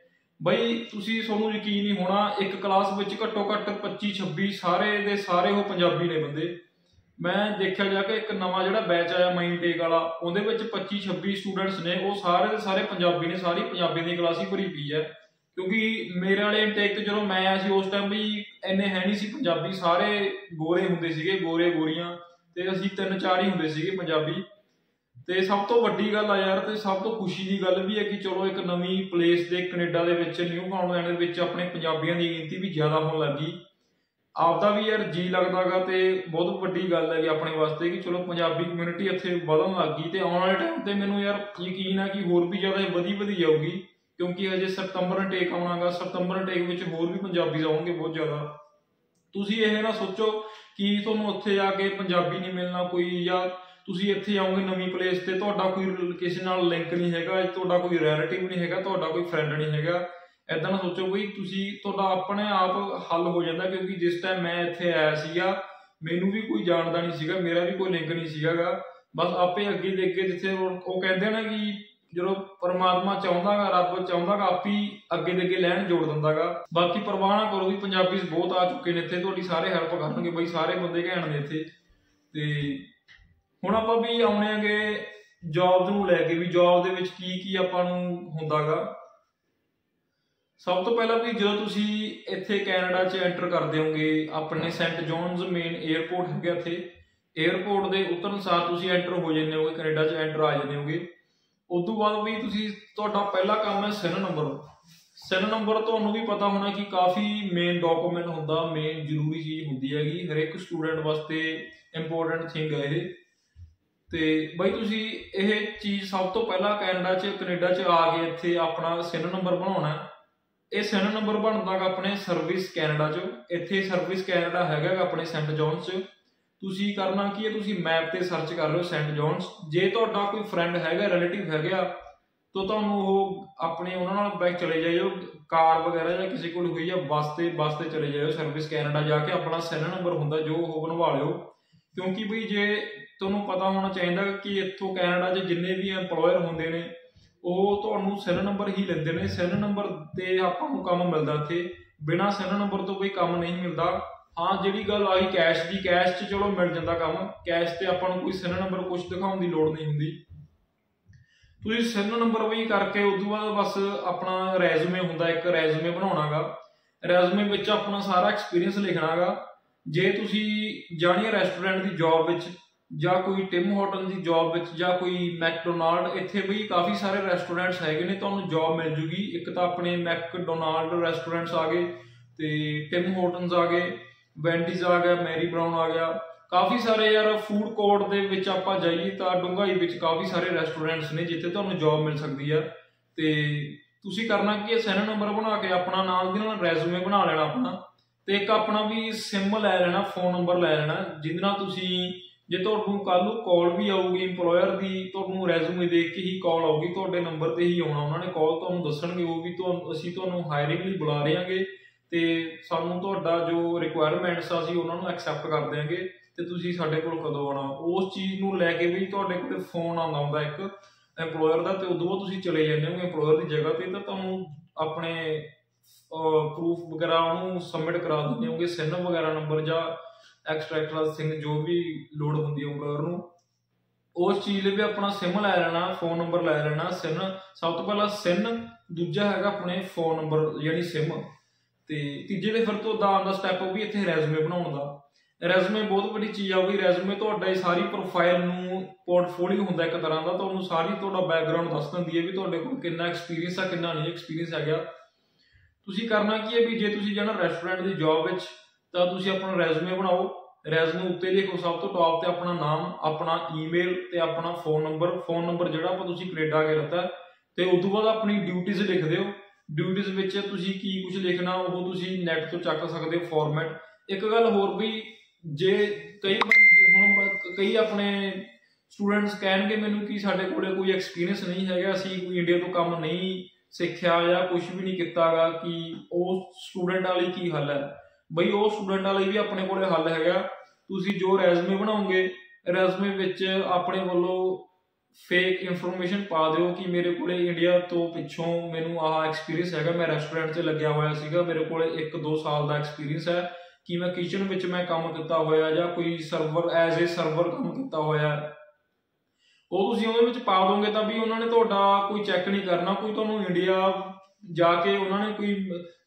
ਬਈ ਤੁਸੀਂ ਤੁਹਾਨੂੰ ਯਕੀਨ ਨਹੀਂ ਹੋਣਾ, ਇੱਕ ਕਲਾਸ ਵਿੱਚ ਘੱਟੋ ਘੱਟ 25 26 ਸਾਰੇ ਦੇ ਸਾਰੇ ਉਹ ਪੰਜਾਬੀ ਨੇ ਬੰਦੇ। ਮੈਂ ਦੇਖਿਆ ਜਾ ਕੇ ਇੱਕ ਨਵਾਂ ਜਿਹੜਾ ਬੈਚ ਆਇਆ ਮਾਈਨ ਟੇਕ ਵਾਲਾ, ਉਹਦੇ ਵਿੱਚ 25 26 ਸਟੂਡੈਂਟਸ ਨੇ, ਉਹ ਸਾਰੇ ਦੇ ਸਾਰੇ ਪੰਜਾਬੀ ਨੇ, ਸਾਰੀ ਪੰਜਾਬੀ ਦੀ ਕਲਾਸ ਹੀ ਭਰੀ ਪਈ ਹੈ। ਕਿਉਂਕਿ ਮੇਰੇ ਵਾਲੇ ਇਨਟੇਕ ਤੇ ਜਦੋਂ ਮੈਂ ਆਇਆ ਸੀ, ਉਸ ਟਾਈਮ ਵੀ ਇੰਨੇ ਹੈ ਨਹੀਂ ਸੀ ਪੰਜਾਬੀ, ਸਾਰੇ ਗੋਰੇ ਹੁੰਦੇ ਸੀਗੇ, ਗੋਰੇ ਗੋਰੀਆਂ ਤੇ ਅਸੀਂ ਤਿੰਨ ਚਾਰ ਹੀ ਹੁੰਦੇ ਸੀਗੇ ਪੰਜਾਬੀ। ਤੇ ਸਭ ਤੋਂ ਵੱਡੀ ਗੱਲ ਆ ਯਾਰ ਤੇ ਸਭ ਤੋਂ ਖੁਸ਼ੀ ਦੀ ਗੱਲ ਵੀ ਹੈ ਕਿ ਚਲੋ ਇੱਕ ਨਵੀਂ ਪਲੇਸ ਦੇ ਕੈਨੇਡਾ ਦੇ ਵਿੱਚ ਨਿਊ ਫਾਊਂਡਲੈਂਡ ਦੇ ਵਿੱਚ ਆਪਣੇ ਪੰਜਾਬੀਆਂ ਦੀ ਗਿਣਤੀ ਵੀ ਜ਼ਿਆਦਾ ਹੋਣ ਲੱਗੀ ਆਪਦਾ ਵੀ ਯਾਰ ਜੀ ਲੱਗਦਾਗਾ ਤੇ ਬਹੁਤ ਵੱਡੀ ਗੱਲ ਹੈ ਕਿ ਆਪਣੇ ਵਾਸਤੇ ਕਿ ਚਲੋ ਪੰਜਾਬੀ ਕਮਿਊਨਿਟੀ ਇੱਥੇ ਵਧਣ ਲੱਗੀ ਤੇ ਆਉਣ ਵਾਲੇ ਟਾਈਮ ਤੇ ਮੈਨੂੰ ਯਾਰ ਯਕੀਨ ਆ ਕਿ ਹੋਰ ਵੀ ਜ਼ਿਆਦਾ ਇਹ ਵਧੀ ਵਧੀ ਜਾਊਗੀ। ਕਿਉਂਕਿ ਅਜੇ ਸਤੰਬਰ ਇਨਟੇਕ ਆਉਣਾਗਾ, ਸਤੰਬਰ ਇਨਟੇਕ ਵਿੱਚ ਹੋਰ ਵੀ ਪੰਜਾਬੀ ਆਉਣਗੇ ਬਹੁਤ ਜ਼ਿਆਦਾ। ਤੁਸੀਂ ਇਹ ਨਾ ਸੋਚੋ ਕਿ ਤੁਹਾਨੂੰ ਉੱਥੇ ਜਾ ਕੇ ਪੰਜਾਬੀ ਨਹੀਂ ਮਿਲਣਾ ਕੋਈ, ਜਾਂ ਤੁਸੀਂ ਇੱਥੇ ਆਓਗੇ ਨਵੀਂ ਪਲੇਸ ਤੇ, ਤੁਹਾਡਾ ਕੋਈ ਕਿਸੇ ਨਾਲ ਲਿੰਕ ਨਹੀਂ ਹੈਗਾ, ਤੁਹਾਡਾ ਕੋਈ ਰਿਲੇਟਿਵ ਨਹੀਂ ਹੈਗਾ, ਤੁਹਾਡਾ ਕੋਈ ਫਰੈਂਡ ਨਹੀਂ ਹੈਗਾ। ਐਦਾਂ ਨਾ ਸੋਚੋ ਬਈ, ਤੁਸੀਂ, ਤੁਹਾਡਾ ਆਪਣੇ ਆਪ ਹੱਲ ਹੋ ਜਾਂਦਾ, ਕਿਉਂਕਿ ਜਿਸ ਟਾਈਮ ਮੈਂ ਇੱਥੇ ਆਇਆ ਸੀਗਾ, ਮੈਨੂੰ ਵੀ ਕੋਈ ਜਾਣਦਾ ਨਹੀਂ ਸੀਗਾ, ਮੇਰਾ ਵੀ ਕੋਈ ਲਿੰਕ ਨਹੀਂ ਸੀਗਾਗਾ। ਬਸ ਆਪੇ ਅੱਗੇ ਦੇ ਅੱਗੇ ਜਿੱਥੇ ਉਹ ਕਹਿੰਦੇ ਨਾ ਕਿ ਜਦੋਂ ਪਰਮਾਤਮਾ ਚਾਹੁੰਦਾਗਾ, ਰੱਬ ਚਾਹੁੰਦਾਗਾ, ਆਪੀ ਅੱਗੇ ਦੇ ਅੱਗੇ ਲੈਣ ਜੋੜ ਦਿੰਦਾਗਾ। ਬਾਕੀ ਪਰਵਾਹ ਨਾ ਕਰੋ ਵੀ ਪੰਜਾਬੀਜ਼ ਬਹੁਤ ਆ ਚੁੱਕੇ ਨੇ ਇੱਥੇ, ਤੁਹਾਡੀ ਸਾਰੇ ਹੈਲਪ ਕਰਨਗੇ ਬਈ, ਸਾਰੇ ਬੰਦੇ ਘੈਣ ਨੇ ਇੱਥੇ। ਤੇ ਹੁਣ ਆਪਾਂ ਵੀ ਆਉਣੇ ਆਗੇ ਜੌਬਸ ਨੂੰ ਲੈ ਕੇ, ਵੀ ਜੌਬ ਦੇ ਵਿੱਚ ਕੀ ਕੀ ਆਪਾਂ ਨੂੰ ਹੁੰਦਾਗਾ। ਸਭ ਤੋਂ ਪਹਿਲਾਂ ਵੀ ਜਦੋਂ ਤੁਸੀਂ ਇੱਥੇ ਕੈਨੇਡਾ 'ਚ ਐਂਟਰ ਕਰਦੇ ਹੋਗੇ, ਆਪਣੇ ਸੈਂਟ ਜੌਨਸ ਮੇਨ 에ਅਰਪੋਰਟ ਹੈਗਾ ਇੱਥੇ। 에ਅਰਪੋਰਟ ਦੇ ਉਤਰਨ ਸਾਰ ਤੁਸੀਂ ਐਂਟਰ ਹੋ ਜਾਂਦੇ ਹੋਗੇ, ਕੈਨੇਡਾ 'ਚ ਐਂਟਰ ਆ ਜਾਂਦੇ ਹੋਗੇ। ਉਸ ਤੋਂ ਬਾਅਦ ਵੀ ਤੁਸੀਂ ਤੁਹਾਡਾ ਪਹਿਲਾ ਕੰਮ ਹੈ ਸਿਨ ਨੰਬਰ। ਸਿਨ ਨੰਬਰ ਤੁਹਾਨੂੰ ਵੀ ਪਤਾ ਹੋਣਾ ਕਿ ਕਾਫੀ ਮੇਨ ਡਾਕੂਮੈਂਟ ਹੁੰਦਾ ਮੇਨ ਜ਼ਰੂਰੀ ਚੀਜ਼ ਹੁੰਦੀ ਹੈਗੀ। ਹਰ ਇੱਕ ਸਟੂਡੈਂਟ ਵਾਸਤੇ ਇੰਪੋਰਟੈਂਟ ਥਿੰਗ ਹੈ ਇਹ। ਤੇ ਬਈ ਤੁਸੀਂ ਇਹ ਚੀਜ਼ ਸਭ ਤੋਂ ਪਹਿਲਾਂ ਕੈਨੇਡਾ 'ਚ ਕੈਨੇਡਾ 'ਚ ਆ ਕੇ ਇੱਥੇ ਆਪਣਾ ਸਿਨ ਨੰਬਰ ਬਣਾਉਣਾ ਇਹ ਸਿਨ ਨੰਬਰ ਬਣਦਾਗਾ ਆਪਣੇ ਸਰਵਿਸ ਕੈਨੇਡਾ 'ਚ, ਇੱਥੇ ਸਰਵਿਸ ਕੈਨੇਡਾ ਹੈਗਾ ਆਪਣੇ ਸੈਂਟ ਜੌਨਸ 'ਚ। ਤੁਸੀਂ ਕਰਨਾ ਕੀ ਹੈ? ਤੁਸੀਂ ਮੈਪ ਤੇ ਸਰਚ ਕਰ ਰਹੇ ਹੋ ਸੈਂਟ ਜੌਨਸ। ਜੇ ਤੁਹਾਡਾ ਕੋਈ ਫਰੈਂਡ ਹੈਗਾ ਰਿਲੇਟਿਵ ਹੈਗਾ, ਤਾਂ ਤੁਹਾਨੂੰ ਉਹ ਆਪਣੇ ਉਹਨਾਂ ਨਾਲ ਬੈਕ ਚਲੇ ਜਾਇਓ। ਕਾਰ ਵਗੈਰਾ ਜਾਂ ਕਿਸੇ ਕੋਲ ਹੋਈ ਆ, ਬੱਸ ਤੇ ਬੱਸ ਤੇ ਚਲੇ ਜਾਇਓ। ਸਰਵਿਸ ਕੈਨੇਡਾ ਜਾ ਕੇ ਆਪਣਾ ਸਿਨ ਨੰਬਰ ਹੁੰਦਾ, ਜੋ ਉਹ ਬਣਵਾ ਲਿਓ। ਕਿਉਂਕਿ ਵੀ ਜੇ ਤੁਹਾਨੂੰ ਪਤਾ ਹੋਣਾ ਚਾਹੀਦਾ ਕਿ ਇੱਥੋਂ ਕੈਨੇਡਾ 'ਚ ਜਿੰਨੇ ਵੀ EMPLOYER ਹੁੰਦੇ ਨੇ, ਉਹ ਤੁਹਾਨੂੰ ਸਿਨ ਨੰਬਰ ਹੀ ਲੈਂਦੇ ਨੇ। ਸਿਨ ਨੰਬਰ ਤੇ ਆਪਾਂ ਨੂੰ ਕੰਮ ਮਿਲਦਾ ਇੱਥੇ। ਬਿਨਾ ਸਿਨ ਨੰਬਰ ਤੋਂ ਕੋਈ ਕੰਮ ਨਹੀਂ ਮਿਲਦਾ। ਹਾਂ, ਜਿਹੜੀ ਗੱਲ ਆਈ ਕੈਸ਼ ਦੀ ਕੈਸ਼ 'ਚ ਚਲੋ ਮਿਲ ਜਾਂਦਾ ਕੰਮ। ਕੈਸ਼ ਤੇ ਆਪਾਂ ਨੂੰ ਕੋਈ ਸਿਨ ਨੰਬਰ ਕੁਝ ਦਿਖਾਉਣ ਦੀ ਲੋੜ ਨਹੀਂ ਹੁੰਦੀ। ਤੁਸੀਂ ਸਿਨ ਨੰਬਰ ਵੀ ਕਰਕੇ ਉਸ ਤੋਂ ਬਾਅਦ ਬਸ ਆਪਣਾ ਰੈਜ਼ੂਮੇ ਹੁੰਦਾ, ਇੱਕ ਰੈਜ਼ੂਮੇ ਬਣਾਉਣਾਗਾ। ਰੈਜ਼ੂਮੇ ਵਿੱਚ ਆਪਣਾ ਸਾਰਾ ਐਕਸਪੀਰੀਅੰਸ ਲਿਖਣਾਗਾ। ਜੇ ਤੁਸੀਂ ਜਾਣੀਏ ਰੈਸਟੋਰੈਂਟ ਦੀ ਜੌਬ ਵਿੱਚ, ਜਾਂ ਕੋਈ ਟਿਮ ਹੋਟਲ ਦੀ ਜੌਬ ਵਿੱਚ, ਜਾਂ ਕੋਈ ਮੈਕਡੋਨਾਲਡ ਇੱਥੇ ਵੀ ਕਾਫੀ ਸਾਰੇ ਰੈਸਟੋਰੈਂਟਸ ਹੈਗੇ ਨੇ, ਤੁਹਾਨੂੰ ਜੌਬ ਮਿਲ ਜੂਗੀ। ਇੱਕ ਤਾਂ ਆਪਣੇ ਮੈਕਡੋਨਾਲਡ ਰੈਸਟੋਰੈਂਟਸ ਆ ਗਏ, ਤੇ ਟਿਮ ਹੋਟਲਸ ਆ ਗਏ। ਵੈਂਡੀਜ਼ ਆ ਗਿਆ ਮੈਰੀ ਬ੍ਰਾਊਨ ਆ ਗਿਆ। ਕਾਫੀ ਸਾਰੇ ਯਾਰ ਫੂਡ ਕੋਰਟ ਦੇ ਵਿੱਚ ਆਪਾਂ ਜਾਈਏ ਤਾਂ ਡੁੰਗਾਈ ਵਿੱਚ ਕਾਫੀ ਸਾਰੇ ਰੈਸਟੋਰੈਂਟਸ ਨੇ ਜਿੱਥੇ ਤੁਹਾਨੂੰ ਜੌਬ ਮਿਲ ਸਕਦੀ ਆ। ਤੇ ਤੁਸੀਂ ਕਰਨਾ ਕੀ ਹੈ ਸੈਨ ਨੰਬਰ ਬਣਾ ਕੇ ਆਪਣਾ ਨਾਲ ਦੀ ਨਾਲ ਰੈਜ਼ੂਮੇ ਬਣਾ ਲੈਣਾ ਆਪਣਾ। ਤੇ ਇੱਕ ਆਪਣਾ ਵੀ ਸਿਮ ਲੈ ਲੈਣਾ ਫੋਨ ਨੰਬਰ ਲੈ ਲੈਣਾ, ਜਿਹਦੇ ਨਾਲ ਤੁਸੀਂ ਜੇ ਤੁਹਾਨੂੰ ਕੱਲ ਨੂੰ ਕਾਲ ਵੀ ਆਊਗੀ EMPLOYER ਦੀ, ਤੁਹਾਨੂੰ ਰੈਜ਼ੂਮੇ ਦੇਖ ਕੇ ਹੀ ਕਾਲ ਆਊਗੀ, ਤੁਹਾਡੇ ਨੰਬਰ ਤੇ ਹੀ ਆਉਣਾ, ਉਹਨਾਂ ਨੇ ਕਾਲ ਤੁਹਾਨੂੰ ਦੱਸਣਗੇ, ਉਹ ਵੀ ਤੁਹਾਨੂੰ, ਅਸੀਂ ਤੁਹਾਨੂੰ ਹਾਇਰਿੰਗ ਲਈ ਬੁਲਾ ਰਹੇ ਹਾਂਗੇ ਤੇ ਸਾਨੂੰ ਤੁਹਾਡਾ ਜੋ ਰਿਕੁਆਇਰਮੈਂਟਸ ਆ, ਅਸੀਂ ਉਹਨਾਂ ਨੂੰ ਐਕਸੈਪਟ ਕਰ ਦਿਆਂਗੇ ਤੇ ਤੁਸੀਂ ਸਾਡੇ ਕੋਲ ਕਦੋਂ ਆਉਣਾ? ਉਸ ਚੀਜ਼ ਨੂੰ ਲੈ ਕੇ ਵੀ ਤੁਹਾਡੇ ਕੋਲ ਫੋਨ ਆਉਂਦਾ ਹੁੰਦਾ ਇੱਕ EMPLOYER ਦਾ, ਤੇ ਉਦੋਂ ਬਾਅਦ ਤੁਸੀਂ ਚਲੇ ਜਾਂਦੇ ਹੋ EMPLOYER ਦੀ ਜਗ੍ਹਾ ਤੇ, ਤਾਂ ਤੁਹਾਨੂੰ ਆਪਣੇ ਪ੍ਰੂਫ ਵਗੈਰਾ ਉਹਨੂੰ ਸਬਮਿਟ ਕਰਾ ਦਿੰਦੇ ਹੋਗੇ ਸਿਨ ਵਗੈਰਾ ਨੰਬਰ ਜਾਂ ਐਕਸਟ੍ਰੈਕਟਰ ਸਿੰਘ ਜੋ ਵੀ ਲੋਡ ਹੁੰਦੀ ਹੈ EMPLOYER ਨੂੰ। ਉਸ ਚੀਜ਼ ਲਈ ਵੀ ਆਪਣਾ ਸਿਮ ਲੈ ਲੈਣਾ ਫੋਨ ਨੰਬਰ ਲੈ ਲੈਣਾ ਸਿਨ ਸਭ ਤੋਂ ਪਹਿਲਾਂ ਸਿਨ ਦੂਜਾ ਹੈਗਾ ਆਪਣੇ ਫੋਨ ਨੰਬਰ ਯਾਨੀ ਸਿਮ ਤੇ ਤੀਜੇ ਦੇ ਫਿਰ ਤੋਂ ਦਾ ਆਉਂਦਾ ਸਟੈਪ ਉਹ ਵੀ ਇੱਥੇ ਰੈਜ਼ੂਮੇ ਬਣਾਉਣ ਦਾ। ਰੈਜ਼ੂਮੇ ਬਹੁਤ ਵੱਡੀ ਚੀਜ਼ ਆਊਗੀ ਰੈਜ਼ੂਮੇ ਤੁਹਾਡਾ ਇਹ ਸਾਰੀ ਪ੍ਰੋਫਾਈਲ ਨੂੰ ਪੋਰਟਫੋਲੀਓ ਹੁੰਦਾ ਇੱਕ ਤਰ੍ਹਾਂ ਦਾ ਤੁਹਾਨੂੰ ਸਾਰੀ ਤੁਹਾਡਾ ਬੈਕਗ੍ਰਾਉਂਡ ਦੱਸ ਦਿੰਦੀ ਹੈ ਵੀ ਤੁਹਾਡੇ ਕੋਲ ਕਿੰਨਾ ਐਕਸਪੀਰੀਅੰਸ ਆ, ਕਿੰਨਾ ਨਹੀਂ ਐਕਸਪੀਰੀਅੰਸ ਹੈਗਾ। ਤੁਸੀਂ ਕਰਨਾ ਕੀ ਹੈ ਵੀ ਜੇ ਤੁਸੀਂ ਜਾਣਾ ਰੈਸਟੋਰੈਂਟ ਦੀ ਜੌਬ ਵਿੱਚ, ਤਾਂ ਤੁਸੀਂ ਆਪਣਾ ਰੈਜ਼ੂਮੇ ਬਣਾਓ। ਰੈਜ਼ੂਮੇ ਉੱਤੇ ਲਿਖੋ ਸਭ ਤੋਂ ਟੌਪ ਤੇ ਆਪਣਾ ਨਾਮ, ਆਪਣਾ ਈਮੇਲ ਤੇ ਆਪਣਾ ਫੋਨ ਨੰਬਰ ਫੋਨ ਨੰਬਰ ਜਿਹੜਾ ਆਪਾਂ ਤੁਸੀਂ ਕੈਨੇਡਾ ਕੇ ਰੱਖਤਾ ਤੇ ਉਸ ਤੋਂ ਬਾਅਦ ਆਪਣੀ ਡਿਊਟੀਆਂ ਲਿਖ ਦਿਓ। ਡਿਊਟੀਆਂ ਵਿੱਚ ਤੁਸੀਂ ਕੀ ਕੁਝ ਲਿਖਣਾ, ਉਹ ਤੁਸੀਂ ਨੈਟ ਤੋਂ ਚੱਕ ਸਕਦੇ ਹੋ ਫਾਰਮੈਟ ਇੱਕ ਗੱਲ ਹੋਰ ਵੀ, ਜੇ ਕਈ ਹੁਣ ਕਈ ਆਪਣੇ ਸਟੂਡੈਂਟਸ ਕਹਿਣਗੇ ਮੈਨੂੰ ਕਿ ਸਾਡੇ ਕੋਲੇ ਕੋਈ ਐਕਸਪੀਰੀਅੰਸ ਨਹੀਂ ਹੈਗਾ, ਅਸੀਂ ਕੋਈ ਇੰਡੀਆ ਤੋਂ ਕੰਮ ਨਹੀਂ ਸਿੱਖਿਆ ਜਾਂ ਕੁਝ ਵੀ ਨਹੀਂ ਕੀਤਾਗਾ, ਕਿ ਉਹ ਸਟੂਡੈਂਟ ਵਾਲੀ ਕੀ ਹੱਲ ਹੈ? ਬਈ ਉਹ ਸਟੂਡੈਂਟ ਵਾਲੀ ਵੀ ਆਪਣੇ ਕੋਲੇ ਹੱਲ ਹੈਗਾ। ਤੁਸੀਂ ਜੋ ਰੈਜ਼ਮੇ ਬਣਾਉਂਗੇ ਰੈਜ਼ਮੇ ਵਿੱਚ ਆਪਣੇ ਵੱਲੋਂ ਫੇਕ ਇਨਫੋਰਮੇਸ਼ਨ ਪਾ ਦਿਓ ਕਿ ਮੇਰੇ ਕੋਲੇ ਇੰਡੀਆ ਤੋਂ ਪਿੱਛੋਂ ਮੈਨੂੰ ਆਹ ਐਕਸਪੀਰੀਅੰਸ ਹੈਗਾ। ਮੈਂ ਰੈਸਟੋਰੈਂਟ 'ਚ ਲੱਗਿਆ ਹੋਇਆ ਸੀਗਾ। ਮੇਰੇ ਕੋਲੇ 1-2 ਸਾਲ ਦਾ ਐਕਸਪੀਰੀਅੰਸ ਹੈ ਕਿ ਮੈਂ ਕਿਚਨ ਵਿੱਚ ਮੈਂ ਕੰਮ ਕੀਤਾ ਹੋਇਆ ਜਾਂ ਕੋਈ ਸਰਵਰ ਐਜ਼ ਅ ਸਰਵਰ ਕੰਮ ਕੀਤਾ ਹੋਇਆ। ਉਹ ਤੁਸੀਂ ਉਹਦੇ ਵਿੱਚ ਪਾ ਦੋਗੇ ਤਾਂ ਵੀ ਉਹਨਾਂ ਨੇ ਤੁਹਾਡਾ ਕੋਈ ਚੈੱਕ ਨਹੀਂ ਕਰਨਾ। ਕੋਈ ਤੁਹਾਨੂੰ ਇੰਡੀਆ ਜਾ ਕੇ ਉਹਨਾਂ ਨੇ ਕੋਈ,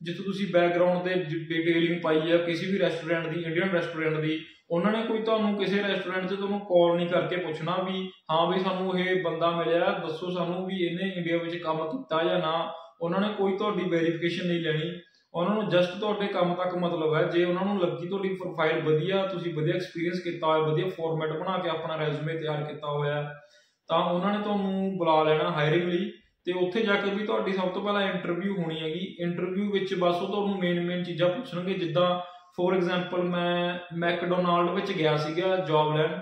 ਜਿੱਥੇ ਤੁਸੀਂ ਬੈਕਗ੍ਰਾਉਂਡ ਤੇ ਡਿਟੇਲਿੰਗ ਪਾਈ ਹੈ ਕਿਸੇ ਵੀ ਰੈਸਟੋਰੈਂਟ ਦੀ ਇੰਡੀਅਨ ਰੈਸਟੋਰੈਂਟ ਦੀ, ਉਹਨਾਂ ਨੇ ਕੋਈ ਤੁਹਾਨੂੰ ਕਿਸੇ ਰੈਸਟੋਰੈਂਟ 'ਚ ਤੁਹਾਨੂੰ ਕਾਲ ਨਹੀਂ ਕਰਕੇ ਪੁੱਛਣਾ ਵੀ, ਹਾਂ ਵੀ ਸਾਨੂੰ ਇਹ ਬੰਦਾ ਮਿਲਿਆ, ਦੱਸੋ ਸਾਨੂੰ ਵੀ ਇਹਨੇ ਇੰਡੀਆ ਵਿੱਚ ਕੰਮ ਕੀਤਾ ਜਾਂ ਨਾ। ਉਹਨਾਂ ਨੇ ਕੋਈ ਤੁਹਾਡੀ ਵੈਰੀਫਿਕੇਸ਼ਨ ਨਹੀਂ ਲੈਣੀ। ਉਹਨਾਂ ਨੂੰ ਜਸਟ ਤੁਹਾਡੇ ਕੰਮ ਤੱਕ ਮਤਲਬ ਹੈ। ਜੇ ਉਹਨਾਂ ਨੂੰ ਲੱਗੀ ਤੁਹਾਡੀ ਪ੍ਰੋਫਾਈਲ ਵਧੀਆ, ਤੁਸੀਂ ਵਧੀਆ ਐਕਸਪੀਰੀਅੰਸ ਕੀਤਾ ਹੋਇਆ, ਵਧੀਆ ਫਾਰਮੈਟ ਬਣਾ ਕੇ ਆਪਣਾ ਰੈਜ਼ੂਮੇ ਤਿਆਰ ਕੀਤਾ ਹੋਇਆ, ਤਾਂ ਉਹਨਾਂ ਨੇ ਤੁਹਾਨੂੰ ਬੁਲਾ ਲੈਣਾ ਹਾਇਰਿੰਗ ਲਈ। ਤੇ ਉੱਥੇ ਜਾ ਕੇ ਵੀ ਤੁਹਾਡੀ ਸਭ ਤੋਂ ਪਹਿਲਾਂ ਇੰਟਰਵਿਊ ਹੋਣੀ ਹੈਗੀ। ਇੰਟਰਵਿਊ ਵਿੱਚ ਬਸ ਉਹ ਤੁਹਾਨੂੰ ਮੇਨ ਮੇਨ ਚੀਜ਼ਾਂ ਪੁੱਛਣਗੇ, ਜਿੱਦਾਂ ਫੋਰ ਐਗਜ਼ਾਮਪਲ ਮੈਂ ਮੈਕਡੋਨਾਲਡ ਵਿੱਚ ਗਿਆ ਸੀਗਾ ਜੌਬ ਲੈਣ,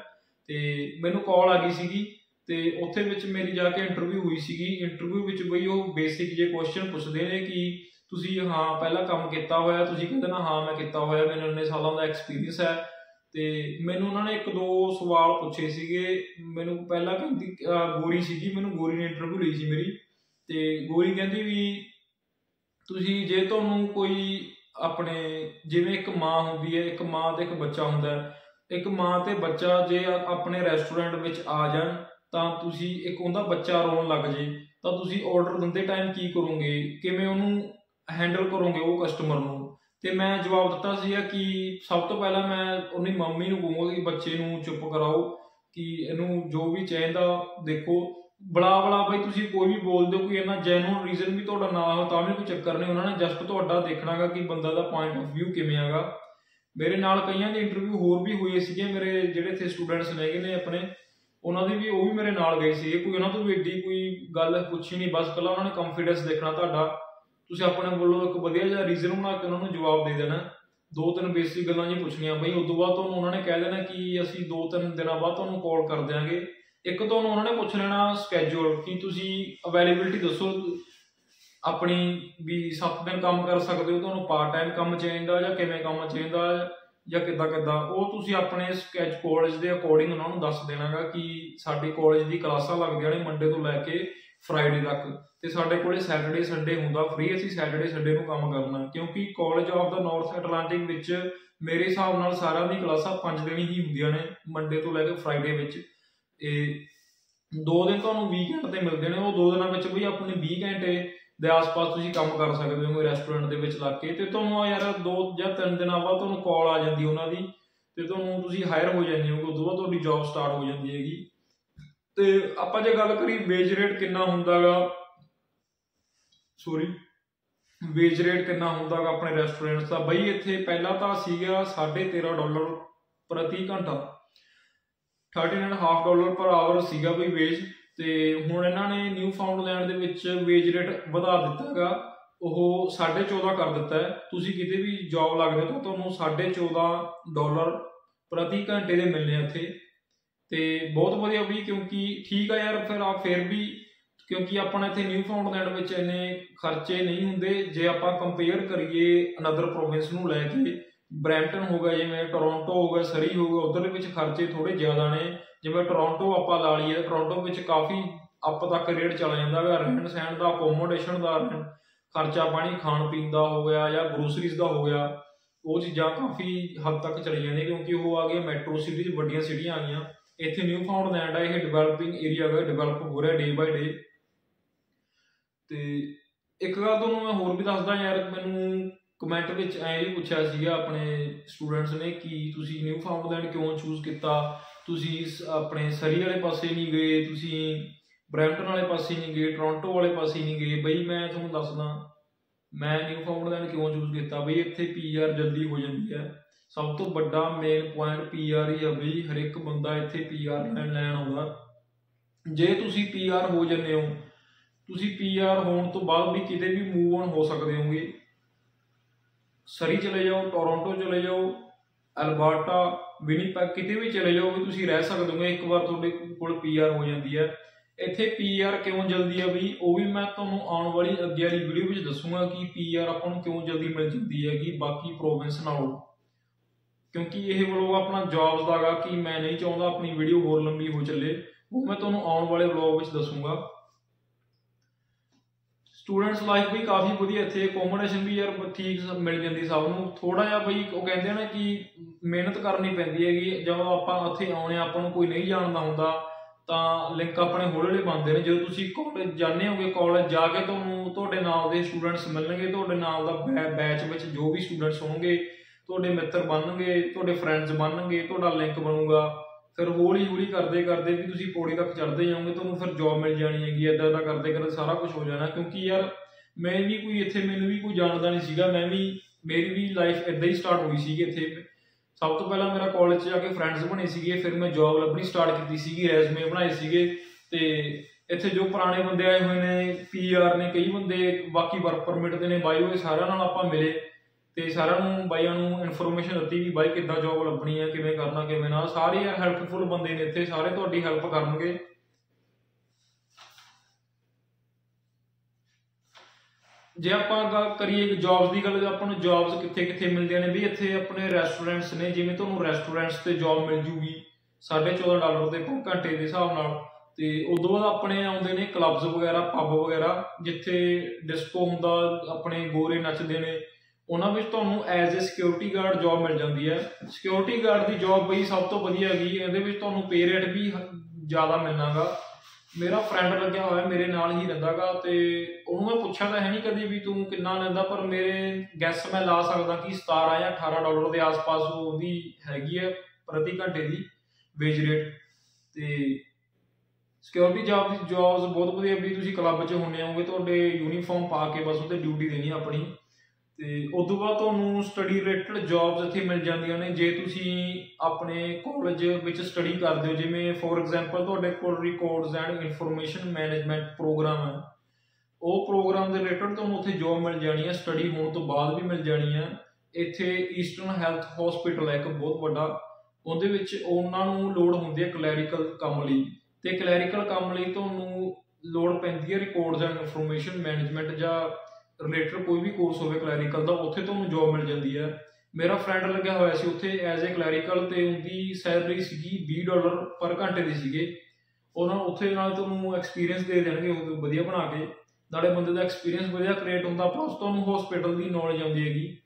ਤੇ ਮੈਨੂੰ ਕਾਲ ਆ ਗਈ ਸੀਗੀ, ਤੇ ਉੱਥੇ ਵਿੱਚ ਮੇਰੀ ਜਾ ਕੇ ਇੰਟਰਵਿਊ ਹੋਈ ਸੀਗੀ। ਇੰਟਰਵਿਊ ਵਿੱਚ ਬਈ ਉਹ ਬੇਸਿਕ ਜੇ ਕੁਐਸਚਨ ਪੁੱਛਦੇ ਨੇ ਕਿ ਤੁਸੀਂ ਹਾਂ, ਪਹਿਲਾਂ ਕੰਮ ਕੀਤਾ ਹੋਇਆ, ਤੁਸੀਂ ਕਹਿੰਦੇ ਨਾ ਹਾਂ, ਮੈਂ ਕੀਤਾ ਹੋਇਆ, ਮੈਨੂੰ ਇੰਨੇ ਸਾਲਾਂ ਦਾ ਐਕਸਪੀਰੀਅੰਸ ਹੈ। ਤੇ ਮੈਨੂੰ ਉਹਨਾਂ ਨੇ ਇੱਕ ਦੋ ਸਵਾਲ ਪੁੱਛੇ ਸੀਗੇ। ਮੈਨੂੰ ਪਹਿਲਾਂ ਕਹਿੰਦੀ ਗੋਰੀ ਸੀਗੀ, ਮੈਨੂੰ ਗੋਰੀ ਨੇ ਇੰਟਰਵਿਊ ਲਈ ਸੀ ਮੇਰੀ। ਤੇ ਗੋਰੀ ਕਹਿੰਦੀ ਵੀ ਤੁਸੀਂ ਜੇ ਤੁਹਾਨੂੰ ਕੋਈ ਆਪਣੇ, ਜਿਵੇਂ ਇੱਕ ਮਾਂ ਹੁੰਦੀ ਹੈ, ਇੱਕ ਮਾਂ ਤੇ ਇੱਕ ਬੱਚਾ ਹੁੰਦਾ ਹੈ, ਇੱਕ ਮਾਂ ਤੇ ਬੱਚਾ ਜੇ ਆਪਣੇ ਰੈਸਟੋਰੈਂਟ ਵਿੱਚ ਆ ਜਾਣ, ਤਾਂ ਤੁਸੀਂ ਇੱਕ ਉਹਦਾ ਬੱਚਾ ਰੋਣ ਲੱਗ ਜੇ, ਤਾਂ ਤੁਸੀਂ ਆਰਡਰ ਦਿੰਦੇ ਟਾਈਮ ਕੀ ਕਰੋਗੇ? ਕਿਵੇਂ ਉਹਨੂੰ ਹੈਂਡਲ ਕਰੋਗੇ ਉਹ ਕਸਟਮਰ ਨੂੰ? ਤੇ ਮੈਂ ਜਵਾਬ ਦਿੱਤਾ ਸੀਗਾ ਕਿ ਸਭ ਤੋਂ ਪਹਿਲਾਂ ਮੈਂ ਉਹਨੀ ਮੰਮੀ ਨੂੰ ਕਹੂੰਗਾ ਕਿ ਬੱਚੇ ਨੂੰ ਚੁੱਪ ਕਰਾਓ, ਕਿ ਇਹਨੂੰ ਜੋ ਵੀ ਚਾਹੀਦਾ ਦੇਖੋ। ਬੜਾ ਬੜਾ ਬਈ ਤੁਸੀਂ ਕੋਈ ਵੀ ਬੋਲਦੇ ਹੋ, ਕੋਈ ਇਹਨਾਂ ਜੈਨੂਨ ਰੀਜ਼ਨ ਵੀ ਤੁਹਾਡਾ ਨਾ ਹੋ ਤਾਂ ਵੀ ਕੋਈ ਚੱਕਰ ਨਹੀਂ। ਉਹਨਾਂ ਨੇ ਜਸਟ ਤੁਹਾਡਾ ਦੇਖਣਾਗਾ ਕਿ ਬੰਦਾ ਦਾ ਪੁਆਇੰਟ ਆਫ View ਕਿਵੇਂ ਹੈਗਾ ਮੇਰੇ ਨਾਲ ਕਈਆਂ ਦੇ ਇੰਟਰਵਿਊ ਹੋਰ ਵੀ ਹੋਏ ਸੀਗੇ ਮੇਰੇ ਜਿਹੜੇ ਇੱਥੇ ਸਟੂਡੈਂਟਸ ਨੇਗੇ ਨੇ ਆਪਣੇ, ਉਹਨਾਂ ਦੀ ਵੀ ਉਹ ਵੀ ਮੇਰੇ ਨਾਲ ਗਏ ਸੀਗੇ। ਕੋਈ ਉਹਨਾਂ ਤੋਂ ਵੀ ਏਡੀ ਕੋਈ ਗੱਲ ਪੁੱਛੀ ਨਹੀਂ, ਬਸ ਪਹਿਲਾਂ ਉਹਨਾਂ ਨੇ ਕੰਫੀਡੈਂਸ ਦੇਖਣਾ ਤੁਹਾਡਾ। ਤੁਸੀਂ ਆਪਣੇ ਵੱਲੋਂ ਇੱਕ ਵਧੀਆ ਜਿਹਾ ਰੀਜ਼ਨ ਬਣਾ ਕੇ ਉਹਨਾਂ ਨੂੰ ਜਵਾਬ ਦੇ ਦੇਣਾ। ਦੋ ਤਿੰਨ ਬੇਸਿਕ ਗੱਲਾਂ ਜੀ ਪੁੱਛਣੀਆਂ। ਬਈ ਉਸ ਤੋਂ ਬਾਅਦ ਤੁਹਾਨੂੰ ਉਹਨਾਂ ਨੇ ਕਹਿ ਦੇਣਾ ਕਿ ਅਸੀਂ ਦੋ ਤਿੰਨ ਦਿਨਾਂ ਬਾਅਦ ਤੁਹਾਨੂੰ ਕਾਲ ਕਰ ਦਿਆਂਗੇ। ਇੱਕ ਤੁਹਾਨੂੰ ਉਹਨਾਂ ਨੇ ਪੁੱਛ ਲੈਣਾ ਸਕੇਜੂਲ ਕਿ ਤੁਸੀਂ ਅਵੇਲੇਬਿਲਟੀ ਦੱਸੋ ਆਪਣੀ ਵੀ 7 ਦਿਨ ਕੰਮ ਕਰ ਸਕਦੇ ਹੋ, ਤੁਹਾਨੂੰ ਪਾਰਟ ਟਾਈਮ ਕੰਮ ਚਾਹੀਦਾ ਜਾਂ ਕਿਵੇਂ ਕੰਮ ਚਾਹੀਦਾ ਜਾਂ ਕਿੱਦਾਂ ਕਿੱਦਾਂ। ਉਹ ਤੁਸੀਂ ਆਪਣੇ ਸਕੈਚ ਕਾਲਜ ਦੇ ਅਕੋਰਡਿੰਗ ਉਹਨਾਂ ਨੂੰ ਦੱਸ ਦੇਣਾਗਾ ਕਿ ਸਾਡੇ ਕਾਲਜ ਦੀ ਕਲਾਸਾਂ ਲੱਗਦੀਆਂ ਨੇ ਮੰਡੇ ਤੋਂ ਲੈ ਕੇ ਫਰਾਈਡੇ ਤੱਕ ਤੇ ਸਾਡੇ ਕੋਲੇ ਸੈਟਰਡੇ ਸੰਡੇ ਹੁੰਦਾ ਫ੍ਰੀ ਅਸੀਂ ਸੈਟਰਡੇ ਸੰਡੇ ਨੂੰ ਕੰਮ ਕਰਨਾ। ਕਿਉਂਕਿ college of the North Atlantic ਵਿੱਚ ਮੇਰੇ ਹਿਸਾਬ ਨਾਲ ਸਾਰਿਆਂ ਦੀ ਕਲਾਸਾਂ 5 ਦਿਨ ਹੀ ਹੁੰਦੀਆਂ ਨੇ ਮੰਡੇ ਤੋਂ ਲੈ ਕੇ ਫਰਾਈਡੇ ਵਿੱਚ। ਇਹ ਦੋ ਦਿਨ ਤੁਹਾਨੂੰ ਵੀਕਐਂਡ ਤੇ ਮਿਲਦੇ ਨੇ ਉਹ ਦੋ ਦਿਨਾਂ ਵਿੱਚ ਵੀ ਆਪਣੇ 20 ਘੰਟੇ ਦੇ ਆਸ-ਪਾਸ ਤੁਸੀਂ ਕੰਮ ਕਰ ਸਕਦੇ ਹੋ ਰੈਸਟੋਰੈਂਟ ਦੇ ਵਿੱਚ ਲੱਗ ਕੇ ਤੇ ਤੁਹਾਨੂੰ ਯਾਰ ਦੋ ਜਾਂ ਤਿੰਨ ਦਿਨਾਂ ਬਾਅਦ ਤੁਹਾਨੂੰ ਕਾਲ ਆ ਜਾਂਦੀ ਉਹਨਾਂ ਦੀ ਤੇ ਤੁਹਾਨੂੰ ਤੁਸੀਂ ਹਾਇਰ ਹੋ ਜਾਂਦੇ ਹੋ ਉਦੋਂ ਬਾਅਦ ਤੁਹਾਡੀ ਜੌਬ ਸਟਾਰਟ ਹੋ ਜਾਂਦੀ ਹੈਗੀ। ਤੇ ਆਪਾਂ ਜੇ ਗੱਲ ਕਰੀ ਵੇਜ ਰੇਟ ਕਿੰਨਾ ਹੁੰਦਾਗਾ ਸੋਰੀ ਵੇਜ ਰੇਟ ਕਿੰਨਾ ਹੁੰਦਾਗਾ ਆਪਣੇ ਰੈਸਟੋਰੈਂਟਸ ਦਾ, ਬਈ ਇੱਥੇ ਪਹਿਲਾਂ ਤਾਂ ਸੀਗਾ 13.5 ਡਾਲਰ ਪ੍ਰਤੀ ਘੰਟਾ। 13.5 ਡਾਲਰ ਪਰ ਆਵਰ ਸੀਗਾ ਬਈ ਵੇਜ ਤੇ ਹੁਣ ਇਹਨਾਂ ਨੇ ਨਿਊ ਫਾਊਂਡਲੈਂਡ ਦੇ ਵਿੱਚ ਵੇਜ ਰੇਟ ਵਧਾ ਦਿੱਤਾਗਾ ਉਹ 14.5 ਕਰ ਦਿੱਤਾ ਹੈ। ਤੁਸੀਂ ਕਿਤੇ ਵੀ ਜੌਬ ਲੱਗਦੇ ਤਾਂ ਤੁਹਾਨੂੰ 14.5 ਡਾਲਰ ਪ੍ਰਤੀ ਘੰਟੇ ਦੇ ਮਿਲਨੇ ਇੱਥੇ। ਤੇ ਬਹੁਤ ਵਧੀਆ ਵੀ ਕਿਉਂਕਿ ਠੀਕ ਆ ਯਾਰ, ਫਿਰ ਆ ਫਿਰ ਵੀ ਕਿਉਂਕਿ ਆਪਣਾ ਇੱਥੇ ਨਿਊ ਫਾਊਂਡਲੈਂਡ ਵਿੱਚ ਇੰਨੇ ਖਰਚੇ ਨਹੀਂ ਹੁੰਦੇ। ਜੇ ਆਪਾਂ ਕੰਪੇਅਰ ਕਰੀਏ ਅਨਦਰ ਪ੍ਰੋਵਿੰਸ ਨੂੰ ਲੈ ਕੇ ਬਰੈਂਪਟਨ ਹੋ ਗਿਆ, ਜਿਵੇਂ ਟੋਰਾਂਟੋ ਹੋ ਗਿਆ, ਸਰੀ ਹੋ ਗਿਆ ਉਧਰ ਦੇ ਵਿੱਚ ਖਰਚੇ ਥੋੜੇ ਜ਼ਿਆਦਾ ਨੇ। ਜਿਵੇਂ ਟੋਰਾਂਟੋ ਆਪਾਂ ਲਾ ਲਈਏ, ਟੋਰਾਂਟੋ ਵਿੱਚ ਕਾਫੀ ਅਪ ਤੱਕ ਰੇਟ ਚਲਾ ਜਾਂਦਾ ਹੈ ਰਹਿਣ ਸਹਿਣ ਦਾ ਅਕੋਮੋਡੇਸ਼ਨ ਦਾ ਖਰਚਾ ਪਾਣੀ, ਖਾਣ ਪੀਣ ਦਾ ਹੋ ਗਿਆ ਜਾਂ ਗਰੋਸਰੀਜ਼ ਦਾ ਹੋ ਗਿਆ, ਉਹ ਚੀਜ਼ਾਂ ਕਾਫੀ ਹੱਦ ਤੱਕ ਚਲੀ ਜਾਂਦੀਆਂ ਕਿਉਂਕਿ ਉਹ ਆ ਗਏ ਮੈਟਰੋ ਸਿਟੀਜ਼, ਵੱਡੀਆਂ ਸਿਟੀਆਂ ਆ ਗਈਆਂ। ਇੱਥੇ ਨਿਊ ਫਾਊਂਡਲੈਂਡ ਆ, ਇਹ ਡਿਵੈਲਪਿੰਗ ਏਰੀਆ ਹੈ ਡਿਵੈਲਪ ਹੋ ਰਿਹਾ ਡੇ ਬਾਈ ਡੇ ਤੇ ਇੱਕ ਗੱਲ ਤੁਹਾਨੂੰ ਮੈਂ ਹੋਰ ਵੀ ਦੱਸਦਾ ਯਾਰ, ਮੈਨੂੰ ਕਮੈਂਟ ਵਿੱਚ ਐਂ ਵੀ ਪੁੱਛਿਆ ਸੀਗਾ ਆਪਣੇ ਸਟੂਡੈਂਟਸ ਨੇ ਕਿ ਤੁਸੀਂ ਨਿਊ ਫਾਊਂਡਲੈਂਡ ਕਿਉਂ ਚੂਜ਼ ਕੀਤਾ? ਤੁਸੀਂ ਆਪਣੇ ਸਰੀ ਵਾਲੇ ਪਾਸੇ ਨਹੀਂ ਗਏ, ਤੁਸੀਂ ਬ੍ਰੈਂਟਨ ਵਾਲੇ ਪਾਸੇ ਨਹੀਂ ਗਏ ਟੋਰਾਂਟੋ ਵਾਲੇ ਪਾਸੇ ਨਹੀਂ ਗਏ। ਬਈ ਮੈਂ ਤੁਹਾਨੂੰ ਦੱਸਦਾ, ਮੈਂ ਨਿਊ ਫਾਊਂਡਲੈਂਡ ਕਿਉਂ ਚੂਜ਼ ਕੀਤਾ? ਬਈ ਇੱਥੇ ਪੀਆਰ ਜਲਦੀ ਹੋ ਜਾਂਦੀ ਹੈ। ਸਭ ਤੋਂ ਵੱਡਾ ਮੇਨ ਪੁਆਇੰਟ ਪੀਆਰ ਹੀ ਆ ਬਈ, ਹਰ ਇੱਕ ਬੰਦਾ ਇੱਥੇ ਪੀਆਰ ਲੈਣ ਲੈਣ ਆਉਂਦਾ। ਜੇ ਤੁਸੀਂ ਪੀਆਰ ਹੋ ਜੰਨੇ ਹੋ, ਤੁਸੀਂ ਪੀਆਰ ਹੋਣ ਤੋਂ ਬਾਅਦ ਵੀ ਕਿਤੇ ਵੀ ਮੂਵ ਔਨ ਹੋ ਸਕਦੇ ਹੋਗੇ। ਸਰੀ ਚਲੇ ਜਾਓ, ਟੋਰਾਂਟੋ ਚਲੇ ਜਾਓ, ਅਲਬਰਟਾ, ਵਿਨੀਪੈਗ ਕਿਤੇ ਵੀ ਚਲੇ ਜਾਓ ਵੀ ਤੁਸੀਂ ਰਹਿ ਸਕਦੇ ਇੱਕ ਵਾਰ ਤੁਹਾਡੇ ਕੋਲ ਪੀਆਰ ਹੋ ਜਾਂਦੀ ਹੈ। ਇੱਥੇ ਪੀਆਰ ਕਿਉਂ ਜਲਦੀ ਆ ਬਈ? ਉਹ ਵੀ ਮੈਂ ਤੁਹਾਨੂੰ ਆਉਣ ਵਾਲੀ ਅੱਗੇ ਵਾਲੀ ਵੀਡੀਓ ਵਿੱਚ ਦੱਸੂਗਾ ਕਿ ਪੀਆਰ ਆਪਾਂ ਨੂੰ ਕਿਉਂ ਜਲਦੀ ਮਿਲ ਜਾਂਦੀ ਹੈਗੀ ਬਾਕੀ ਪ੍ਰੋਵਿੰਸ ਨਾਲੋਂ। ਕਿਉਂਕਿ ਇਹ ਵਲੋਗ ਆਪਣਾ ਜੌਬਸ ਦਾਗਾ ਕਿ ਮੈਂ ਨਹੀਂ ਚਾਹੁੰਦਾ ਆਪਣੀ ਵੀਡੀਓ ਹੋਰ ਲੰਬੀ ਹੋ ਚੱਲੇ। ਉਹ ਮੈਂ ਤੁਹਾਨੂੰ ਆਉਣ ਵਾਲੇ ਵਲੌਗ ਵਿੱਚ ਦੱਸੂਗਾ। ਸਟੂਡੈਂਟਸ ਲਾਈਫ ਵੀ ਕਾਫੀ ਵਧੀਆ ਇੱਥੇ ਅਕੋਮੋਡੇਸ਼ਨ ਵੀ ਯਾਰ ਠੀਕ ਮਿਲ ਜਾਂਦੀ ਸਭ ਨੂੰ। ਥੋੜਾ ਜਿਹਾ ਬਈ ਉਹ ਕਹਿੰਦੇ ਨੇ ਕਿ ਮਿਹਨਤ ਕਰਨੀ ਪੈਂਦੀ ਹੈਗੀ, ਜਦੋਂ ਆਪਾਂ ਉੱਥੇ ਆਉਣੇ ਆਪਾਂ ਨੂੰ ਕੋਈ ਨਹੀਂ ਜਾਣਦਾ ਹੁੰਦਾ, ਤਾਂ ਲਿੰਕ ਆਪਣੇ ਹੌਲੀ ਹੌਲੀ ਬਣਦੇ ਨੇ। ਜਦੋਂ ਤੁਸੀਂ ਕਾਲਜ ਜਾਂਦੇ ਹੋਗੇ ਕਾਲਜ ਜਾ ਕੇ ਤੁਹਾਨੂੰ ਤੁਹਾਡੇ ਨਾਲ ਦੇ ਸਟੂਡੈਂਟਸ ਮਿਲਣਗੇ, ਤੁਹਾਡੇ ਨਾਲ ਦਾ ਬੈਚ ਵਿੱਚ ਜੋ ਵੀ ਸਟੂਡੈਂਟਸ ਹੋਣਗੇ, ਤੁਹਾਡੇ ਮਿੱਤਰ ਬਣਨਗੇ, ਤੁਹਾਡੇ ਫਰੈਂਡਸ ਬਣਨਗੇ, ਤੁਹਾਡਾ ਲਿੰਕ ਬਣੂਗਾ। ਫਿਰ ਹੌਲੀ ਹੌਲੀ ਕਰਦੇ ਕਰਦੇ ਵੀ ਤੁਸੀਂ ਪੌੜੀ ਤੱਕ ਚੜਦੇ ਜਾਓਗੇ, ਤੁਹਾਨੂੰ ਫਿਰ ਜੌਬ ਮਿਲ ਜਾਣੀ ਹੈਗੀ ਇਦਾਂ ਇਦਾਂ ਕਰਦੇ ਕਰਦੇ ਸਾਰਾ ਕੁਝ ਹੋ ਜਾਣਾ। ਕਿਉਂਕਿ ਯਾਰ ਮੈਂ ਵੀ ਕੋਈ ਇੱਥੇ ਮੈਨੂੰ ਵੀ ਕੋਈ ਜਾਣਦਾ ਨਹੀਂ ਸੀਗਾ, ਮੈਂ ਵੀ, ਮੇਰੀ ਵੀ ਲਾਈਫ ਇਦਾਂ ਹੀ ਸਟਾਰਟ ਹੋਈ ਸੀਗੀ ਇੱਥੇ। ਸਭ ਤੋਂ ਪਹਿਲਾਂ ਮੇਰਾ ਕਾਲਜ 'ਚ ਜਾ ਕੇ ਫਰੈਂਡਸ ਬਣੇ ਸੀਗੇ, ਫਿਰ ਮੈਂ ਜੌਬ ਲੱਭਣੀ ਸਟਾਰਟ ਕੀਤੀ ਸੀਗੀ ਰੈਜ਼ੂਮੇ ਬਣਾਏ ਸੀਗੇ। ਤੇ ਇੱਥੇ ਜੋ ਪੁਰਾਣੇ ਬੰਦੇ ਆਏ ਹੋਏ ਨੇ ਪੀਆਰ ਨੇ, ਕਈ ਬੰਦੇ, ਬਾਕੀ ਵਰਕ ਪਰਮਿਟ ਦੇ ਨੇ, ਬਾਈ ਉਹ ਸਾਰਿਆਂ ਨਾਲ ਆਪਾਂ ਮਿਲੇ। ਤੇ ਸਾਰਿਆਂ ਨੂੰ, ਬਾਈਆਂ ਨੂੰ ਇਨਫੋਰਮੇਸ਼ਨ ਦਿੱਤੀ ਵੀ ਬਾਈ ਕਿੱਦਾਂ ਜੌਬ ਲੱਭਣੀ ਹੈ, ਕਿਵੇਂ ਕਰਨਾ, ਕਿਵੇਂ ਨਾ। ਸਾਰੇ ਯਾਰ ਹੈਲਪਫੁਲ ਬੰਦੇ ਨੇ ਇੱਥੇ, ਸਾਰੇ ਤੁਹਾਡੀ ਹੈਲਪ ਕਰਨਗੇ। ਜੇ ਆਪਾਂ ਕਰੀਏ ਜੌਬਸ ਦੀ ਗੱਲ ਆਪਾਂ ਨੂੰ ਜੌਬਸ ਕਿੱਥੇ ਕਿੱਥੇ ਮਿਲਦੀਆਂ ਨੇ? ਵੀ ਇੱਥੇ ਆਪਣੇ ਰੈਸਟੋਰੈਂਟਸ ਨੇ, ਜਿਵੇਂ ਤੁਹਾਨੂੰ ਰੈਸਟੋਰੈਂਟਸ ਤੇ ਜੌਬ ਮਿਲ ਜੂਗੀ 14.5 ਡਾਲਰ ਦੇ ਪਰ ਘੰਟੇ ਦੇ ਹਿਸਾਬ ਨਾਲ। ਤੇ ਉਦੋਂ ਬਾਅਦ ਆਪਣੇ ਆਉਂਦੇ ਨੇ ਕਲੱਬਸ ਵਗੈਰਾ ਪੱਬ ਵਗੈਰਾ, ਜਿੱਥੇ ਡਿਸਕੋ ਹੁੰਦਾ, ਆਪਣੇ ਗੋਰੇ ਨੱਚਦੇ ਨੇ। ਉਹਨਾਂ ਵਿੱਚ ਤੁਹਾਨੂੰ as a security guard job ਮਿਲ ਜਾਂਦੀ ਹੈ। ਸਿਕਿਉਰਿਟੀ ਗਾਰਡ ਦੀ ਜੌਬ ਬਈ ਸਭ ਤੋਂ ਵਧੀਆ ਹੈਗੀ, ਇਹਦੇ ਵਿੱਚ ਤੁਹਾਨੂੰ ਪੇ ਰੇਟ ਵੀ ਜ਼ਿਆਦਾ ਮਿਲਣਾਗਾ। ਮੇਰਾ ਫਰੈਂਡ ਲੱਗਿਆ ਹੋਇਆ, ਮੇਰੇ ਨਾਲ ਹੀ ਰਹਿੰਦਾਗਾ ਤੇ ਉਹਨੂੰ ਮੈਂ ਪੁੱਛਿਆ ਤਾਂ ਹੈ ਨਹੀਂ ਕਦੀ ਵੀ ਤੂੰ ਕਿੰਨਾ ਲੈਂਦਾ, ਪਰ ਮੇਰੇ ਗੈਸ ਮੈਂ ਲਾ ਸਕਦਾ ਕਿ 17 ਜਾਂ 18 ਡਾਲਰ ਦੇ ਆਸ-ਪਾਸ ਉਹਦੀ ਹੈਗੀ ਹੈ ਪ੍ਰਤੀ ਘੰਟੇ ਦੀ ਵੇਜ ਰੇਟ ਤੇ ਸਿਕਿਉਰਿਟੀ ਜੌਬ ਦੀ ਜੌਬਸ ਬਹੁਤ ਵਧੀਆ ਵੀ ਤੁਸੀਂ ਕਲੱਬ 'ਚ ਹੁੰਨੇ ਹੋਗੇ ਤੁਹਾਡੇ ਯੂਨੀਫਾਰਮ ਪਾ ਕੇ ਬਸ ਉਹਤੇ ਡਿਊਟੀ ਦੇਣੀ ਆਪਣੀ। ਤੇ ਉਸ ਤੋਂ ਬਾਅਦ ਤੁਹਾਨੂੰ ਸਟੱਡੀ ਰਿਲੇਟਡ ਜੌਬਸ ਇੱਥੇ ਮਿਲ ਜਾਂਦੀਆਂ ਨੇ। ਜੇ ਤੁਸੀਂ ਆਪਣੇ ਕਾਲਜ ਵਿੱਚ ਸਟੱਡੀ ਕਰਦੇ ਹੋ, ਜਿਵੇਂ ਫੋਰ ਐਗਜ਼ਾਮਪਲ ਤੁਹਾਡੇ ਕੋਲ records and information management programme ਹੈ। ਉਹ ਪ੍ਰੋਗਰਾਮ ਦੇ ਰਿਲੇਟਡ ਤੁਹਾਨੂੰ ਉੱਥੇ ਜੌਬ ਮਿਲ ਜਾਣੀ ਹੈ ਸਟੱਡੀ ਹੋਣ ਤੋਂ ਬਾਅਦ ਵੀ ਮਿਲ ਜਾਣੀ ਹੈ ਇੱਥੇ ਈਸਟਰਨ ਹੈਲਥ ਹਸਪੀਟਲ ਹੈ ਇੱਕ ਬਹੁਤ ਵੱਡਾ। ਉਹਦੇ ਵਿੱਚ ਉਹਨਾਂ ਨੂੰ ਲੋੜ ਹੁੰਦੀ ਹੈ ਕਲੈਰੀਕਲ ਕੰਮ ਲਈ। ਤੇ ਕਲੈਰੀਕਲ ਕੰਮ ਲਈ ਤੁਹਾਨੂੰ ਲੋੜ ਪੈਂਦੀ ਹੈ ਰਿਕਾਰਡਸ ਐਂਡ ਇਨਫੋਰਮੇਸ਼ਨ ਮੈਨੇਜਮੈਂਟ ਜਾਂ ਰਿਲੇਟਡ ਕੋਈ ਵੀ ਕੋਰਸ ਹੋਵੇ ਕਲੈਰੀਕਲ ਦਾ, ਉੱਥੇ ਤੁਹਾਨੂੰ ਜੌਬ ਮਿਲ ਜਾਂਦੀ ਹੈ। ਮੇਰਾ ਫਰੈਂਡ ਲੱਗਿਆ ਹੋਇਆ ਸੀ ਉੱਥੇ ਐਜ਼ ਅ ਕਲੈਰੀਕਲ ਤੇ ਉਹਦੀ ਸੈਲਰੀ ਸੀਗੀ 20 ਡਾਲਰ ਪਰ ਘੰਟੇ ਦੀ ਸੀਗੇ। ਉਹਨਾਂ ਉੱਥੇ ਨਾਲ ਤੁਹਾਨੂੰ ਐਕਸਪੀਰੀਅੰਸ ਦੇ ਦੇਣਗੇ, ਉਹ ਵਧੀਆ ਬਣਾ ਕੇ। ਨਾਲੇ ਬੰਦੇ ਦਾ ਐਕਸਪੀਰੀਅੰਸ ਵਧੀਆ ਕ੍ਰੀਏਟ ਹੁੰਦਾ ਪਲੱਸ ਤੁਹਾਨੂੰ ਹਸਪੀਟਲ ਦੀ ਨੌਲੇਜ ਆਉਂਦੀ ਹੈਗੀ।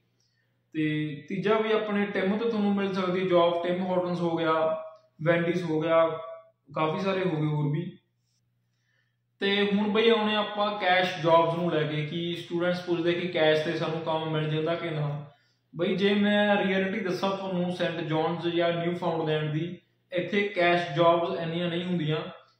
ਤੇ ਤੀਜਾ ਵੀ ਆਪਣੇ ਟਿਮ ਤੋਂ ਤੁਹਾਨੂੰ ਮਿਲ ਸਕਦੀ ਜੌਬ ਟਿਮ ਹਾਰਟਨਸ ਹੋ ਗਿਆ ਵੈਂਡੀਸ ਹੋ ਗਿਆ, ਕਾਫੀ ਸਾਰੇ ਹੋ ਗਏ ਹੋਰ ਵੀ। ਤੇ ਹੁਣ ਬਈ ਆਉਣੇ ਆਪਾਂ ਕੈਸ਼ ਜੌਬਸ ਨੂੰ ਲੈ ਕੇ, ਕਿ ਸਟੂਡੈਂਟਸ ਪੁੱਛਦੇ ਕਿ ਕੈਸ਼ ਤੇ ਸਾਨੂੰ ਕੰਮ ਮਿਲ ਜਾਂਦਾ ਕਿ ਨਾ। ਬਈ ਜੇ ਮੈਂ ਰਿਐਲਿਟੀ ਦੱਸਾਂ ਤੁਹਾਨੂੰ ਸੈਂਟ ਜੌਨਸ ਜਾਂ ਨਿਊ ਫਾਊਂਡਲੈਂਡ ਦੀ, ਇੱਥੇ ਕੈਸ਼ ਜੌਬਸ ਇੰਨੀਆਂ ਨਹੀਂ ਹੁੰਦੀਆਂ।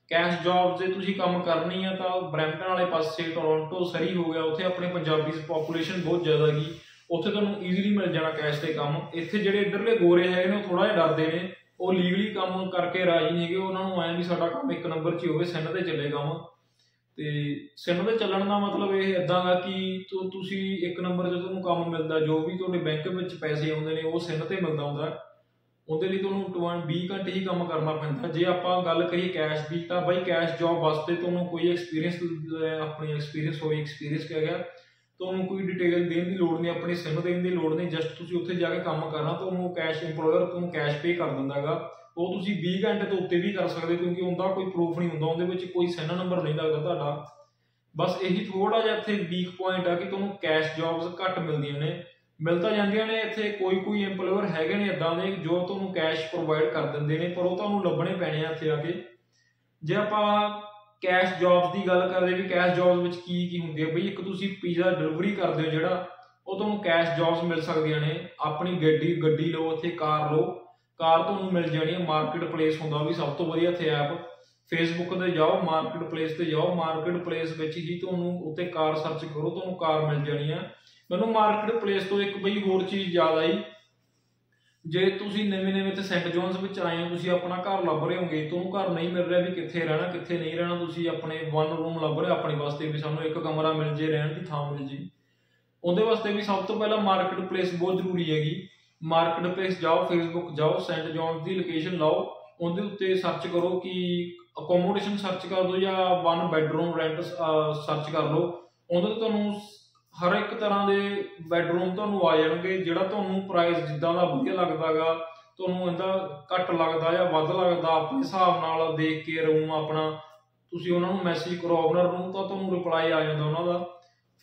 ਕੈਸ਼ ਜੌਬਸ ਜੇ ਤੁਸੀਂ ਕੰਮ ਕਰਨੀ ਆ ਤਾਂ ਬ੍ਰੈਂਪਟਨ ਵਾਲੇ ਪਾਸੇ, ਟੋਰਾਂਟੋ, ਸਰੀ ਹੋ ਗਿਆ, ਉੱਥੇ ਆਪਣੇ ਪੰਜਾਬੀ ਪੋਪੂਲੇਸ਼ਨ ਬਹੁਤ ਜ਼ਿਆਦਾ ਹੈਗੀ। ਉੱਥੇ ਤੁਹਾਨੂੰ ਈਜ਼ੀਲੀ ਮਿਲ ਜਾਣਾ ਕੈਸ਼ ਤੇ ਕੰਮ। ਇੱਥੇ ਜਿਹੜੇ ਇਧਰਲੇ ਗੋਰੇ ਹੈਗੇ ਨੇ, ਉਹ ਥੋੜਾ ਜਿਹਾ ਡਰਦੇ ਨੇ। ਉਹ ਲੀਗਲੀ ਕੰਮ ਕਰਕੇ ਰਾਜੀ ਨਹੀਂ ਹੈਗੇ। ਉਹਨਾਂ ਨੂੰ ਐਂ ਵੀ ਸਾਡਾ ਕੰਮ ਇੱਕ ਨੰਬਰ 'ਚ ਹੀ ਹੋਵੇ ਸੈਂਡ ਤੇ ਚੱਲੇ ਕੰਮ ਤੇ ਸਿਮ ਦੇ ਚੱਲਣ ਦਾ ਮਤਲਬ ਇਹ ਇਦਾਂ ਦਾ ਕਿ ਤੁਸੀਂ ਇੱਕ ਨੰਬਰ 'ਤੇ ਤੁਹਾਨੂੰ ਕੰਮ ਮਿਲਦਾ, ਜੋ ਵੀ ਤੁਹਾਡੇ ਬੈਂਕ ਵਿੱਚ ਪੈਸੇ ਆਉਂਦੇ ਨੇ, ਉਹ ਸਿਮ ਤੇ ਮਿਲਦਾ ਹੁੰਦਾ। ਉਹਦੇ ਲਈ ਤੁਹਾਨੂੰ 20 ਘੰਟੇ ਹੀ ਕੰਮ ਕਰਨਾ ਪੈਂਦਾ। ਜੇ ਆਪਾਂ ਗੱਲ ਕਰੀਏ ਕੈਸ਼ ਦੀ, ਤਾਂ ਬਾਈ ਕੈਸ਼ ਜੌਬ ਵਾਸਤੇ ਤੁਹਾਨੂੰ ਕੋਈ ਐਕਸਪੀਰੀਅੰਸ ਆਪਣੀ ਐਕਸਪੀਰੀਅੰਸ ਹੋਈ ਐਕਸਪੀਰੀਅੰਸ ਕਿਹਾ ਗਿਆ, ਤੁਹਾਨੂੰ ਕੋਈ ਡਿਟੇਲ ਦੇਣ ਦੀ ਲੋੜ ਨਹੀਂ, ਆਪਣੀ ਸਿਮ ਦੇਣ ਦੀ ਲੋੜ ਨਹੀਂ ਜਸਟ ਤੁਸੀਂ ਉੱਥੇ ਜਾ ਕੇ ਕੰਮ ਕਰਨਾ, ਤੁਹਾਨੂੰ ਕੈਸ਼ EMPLOYER ਤੁਹਾਨੂੰ ਕੈਸ਼ ਪੇ ਕਰ ਦਿੰਦਾ ਹੈਗਾ। ਉਹ ਤੁਸੀਂ 20 ਘੰਟੇ ਤੋਂ ਉੱਤੇ ਵੀ ਕਰ ਸਕਦੇ ਕਿਉਂਕਿ ਉਹਦਾ ਕੋਈ ਪ੍ਰੂਫ ਨਹੀਂ ਹੁੰਦਾ, ਉਹਦੇ ਵਿੱਚ ਕੋਈ ਸੈਨਾ ਨੰਬਰ ਨਹੀਂ ਲੱਗਦਾ ਤੁਹਾਡਾ। ਬਸ ਇਹੀ ਥੋੜਾ ਜਿਹਾ ਇੱਥੇ ਵੀਕ ਪੁਆਇੰਟ ਆ ਕਿ ਤੁਹਾਨੂੰ ਕੈਸ਼ ਜੌਬਸ ਘੱਟ ਮਿਲਦੀਆਂ ਨੇ। ਮਿਲ ਤਾਂ ਜਾਂਦੀਆਂ ਨੇ, ਇੱਥੇ ਕੋਈ ਕੋਈ EMPLOYER ਹੈਗੇ ਨੇ ਇਦਾਂ ਦੇ ਜੋ ਤੁਹਾਨੂੰ ਕੈਸ਼ ਪ੍ਰੋਵਾਈਡ ਕਰ ਦਿੰਦੇ ਨੇ, ਪਰ ਉਹ ਤੁਹਾਨੂੰ ਲੱਭਣੇ ਪੈਣੇ ਆ ਇੱਥੇ ਆ ਕੇ। ਜੇ ਆਪਾਂ ਕੈਸ਼ ਜੌਬਸ ਦੀ ਗੱਲ ਕਰਦੇ ਵੀ ਕੈਸ਼ ਜੌਬਸ ਵਿੱਚ ਕੀ ਕੀ ਹੁੰਦੀ ਹੈ ਬਈ ਇੱਕ ਤੁਸੀਂ ਪੀਜ਼ਾ ਡਿਲੀਵਰੀ ਕਰਦੇ ਹੋ ਜਿਹੜਾ, ਉਹ ਤੁਹਾਨੂੰ ਕੈਸ਼ ਜੌਬਸ ਮਿਲ ਸਕਦੀਆਂ ਨੇ। ਆਪਣੀ ਗੱਡੀ ਗੱਡੀ ਲਓ, ਇੱਥੇ ਕਾਰ ਲਓ। ਕਾਰ ਤੁਹਾਨੂੰ ਮਿਲ ਜਾਣੀ ਹੈ ਮਾਰਕੀਟ ਪਲੇਸ ਹੁੰਦਾ ਵੀ ਸਭ ਤੋਂ ਵਧੀਆ ਇੱਥੇ ਐਪ ਫੇਸਬੁੱਕ ਤੇ ਜਾਓ ਮਾਰਕੀਟ ਪਲੇਸ ਤੇ ਜਾਓ ਮਾਰਕੀਟ ਪਲੇਸ ਵਿੱਚ ਹੀ ਤੁਹਾਨੂੰ ਉੱਤੇ ਕਾਰ ਸਰਚ ਕਰੋ, ਤੁਹਾਨੂੰ ਕਾਰ ਮਿਲ ਜਾਣੀ ਹੈ ਮੈਨੂੰ ਮਾਰਕੀਟ ਪਲੇਸ ਤੋਂ ਇੱਕ ਬਈ ਹੋਰ ਚੀਜ਼ ਯਾਦ ਆਈ। ਜੇ ਤੁਸੀਂ ਨਵੇਂ ਨਵੇਂ ਤੇ ਸੈਂਟ ਜੌਨਸ ਵਿੱਚ ਆਏ ਹੋ, ਤੁਸੀਂ ਆਪਣਾ ਘਰ ਲੱਭ ਰਹੇ ਹੋਗੇ, ਤੁਹਾਨੂੰ ਘਰ ਨਹੀਂ ਮਿਲ ਰਿਹਾ ਵੀ ਕਿੱਥੇ ਰਹਿਣਾ, ਕਿੱਥੇ ਨਹੀਂ ਰਹਿਣਾ, ਤੁਸੀਂ ਆਪਣੇ ਵਨ ਰੂਮ ਲੱਭ ਰਹੇ ਆਪਣੇ ਵਾਸਤੇ ਵੀ ਸਾਨੂੰ ਇੱਕ ਕਮਰਾ ਮਿਲ ਜੇ, ਰਹਿਣ ਦੀ ਥਾਂ ਮਿਲ ਜੇ। ਉਹਦੇ ਵਾਸਤੇ ਵੀ ਸਭ ਤੋਂ ਪਹਿਲਾਂ ਮਾਰਕੀਟ ਪਲੇਸ ਬਹੁਤ ਜ਼ਰੂਰੀ ਹੈਗੀ। ਮਾਰਕੀਟ ਪਲੇਸ ਜਾਓ ਫੇਸਬੁੱਕ ਜਾਓ, ਸੈਂਟ ਜੌਨਸ ਦੀ ਲੋਕੇਸ਼ਨ ਲਾਓ, ਉਹਦੇ ਉੱਤੇ ਸਰਚ ਕਰੋ ਕਿ ਅਕੋਮੋਡੇਸ਼ਨ ਸਰਚ ਕਰ ਦਿਓ ਜਾਂ ਵਨ ਬੈਡਰੂਮ ਰੈਂਟ ਸਰਚ ਕਰ ਲਓ। ਉਹਦੇ ਤੋਂ ਤੁਹਾਨੂੰ ਹਰ ਇੱਕ ਤਰ੍ਹਾਂ ਦੇ ਬੈਡਰੂਮ ਤੁਹਾਨੂੰ ਆ ਜਾਣਗੇ, ਜਿਹੜਾ ਤੁਹਾਨੂੰ ਪ੍ਰਾਈਸ ਜਿੱਦਾਂ ਦਾ ਵਧੀਆ ਲੱਗਦਾਗਾ ਤੁਹਾਨੂੰ ਇਹਦਾ ਘੱਟ ਲੱਗਦਾ ਜਾਂ ਵੱਧ ਲੱਗਦਾ, ਆਪਣੇ ਹਿਸਾਬ ਨਾਲ ਦੇਖ ਕੇ ਰੂਮ ਆਪਣਾ, ਤੁਸੀਂ ਉਹਨਾਂ ਨੂੰ ਮੈਸੇਜ ਕਰੋ ਓਨਰ ਨੂੰ ਤਾਂ ਤੁਹਾਨੂੰ ਰਿਪਲਾਈ ਆ ਜਾਂਦਾ ਉਹਨਾਂ ਦਾ।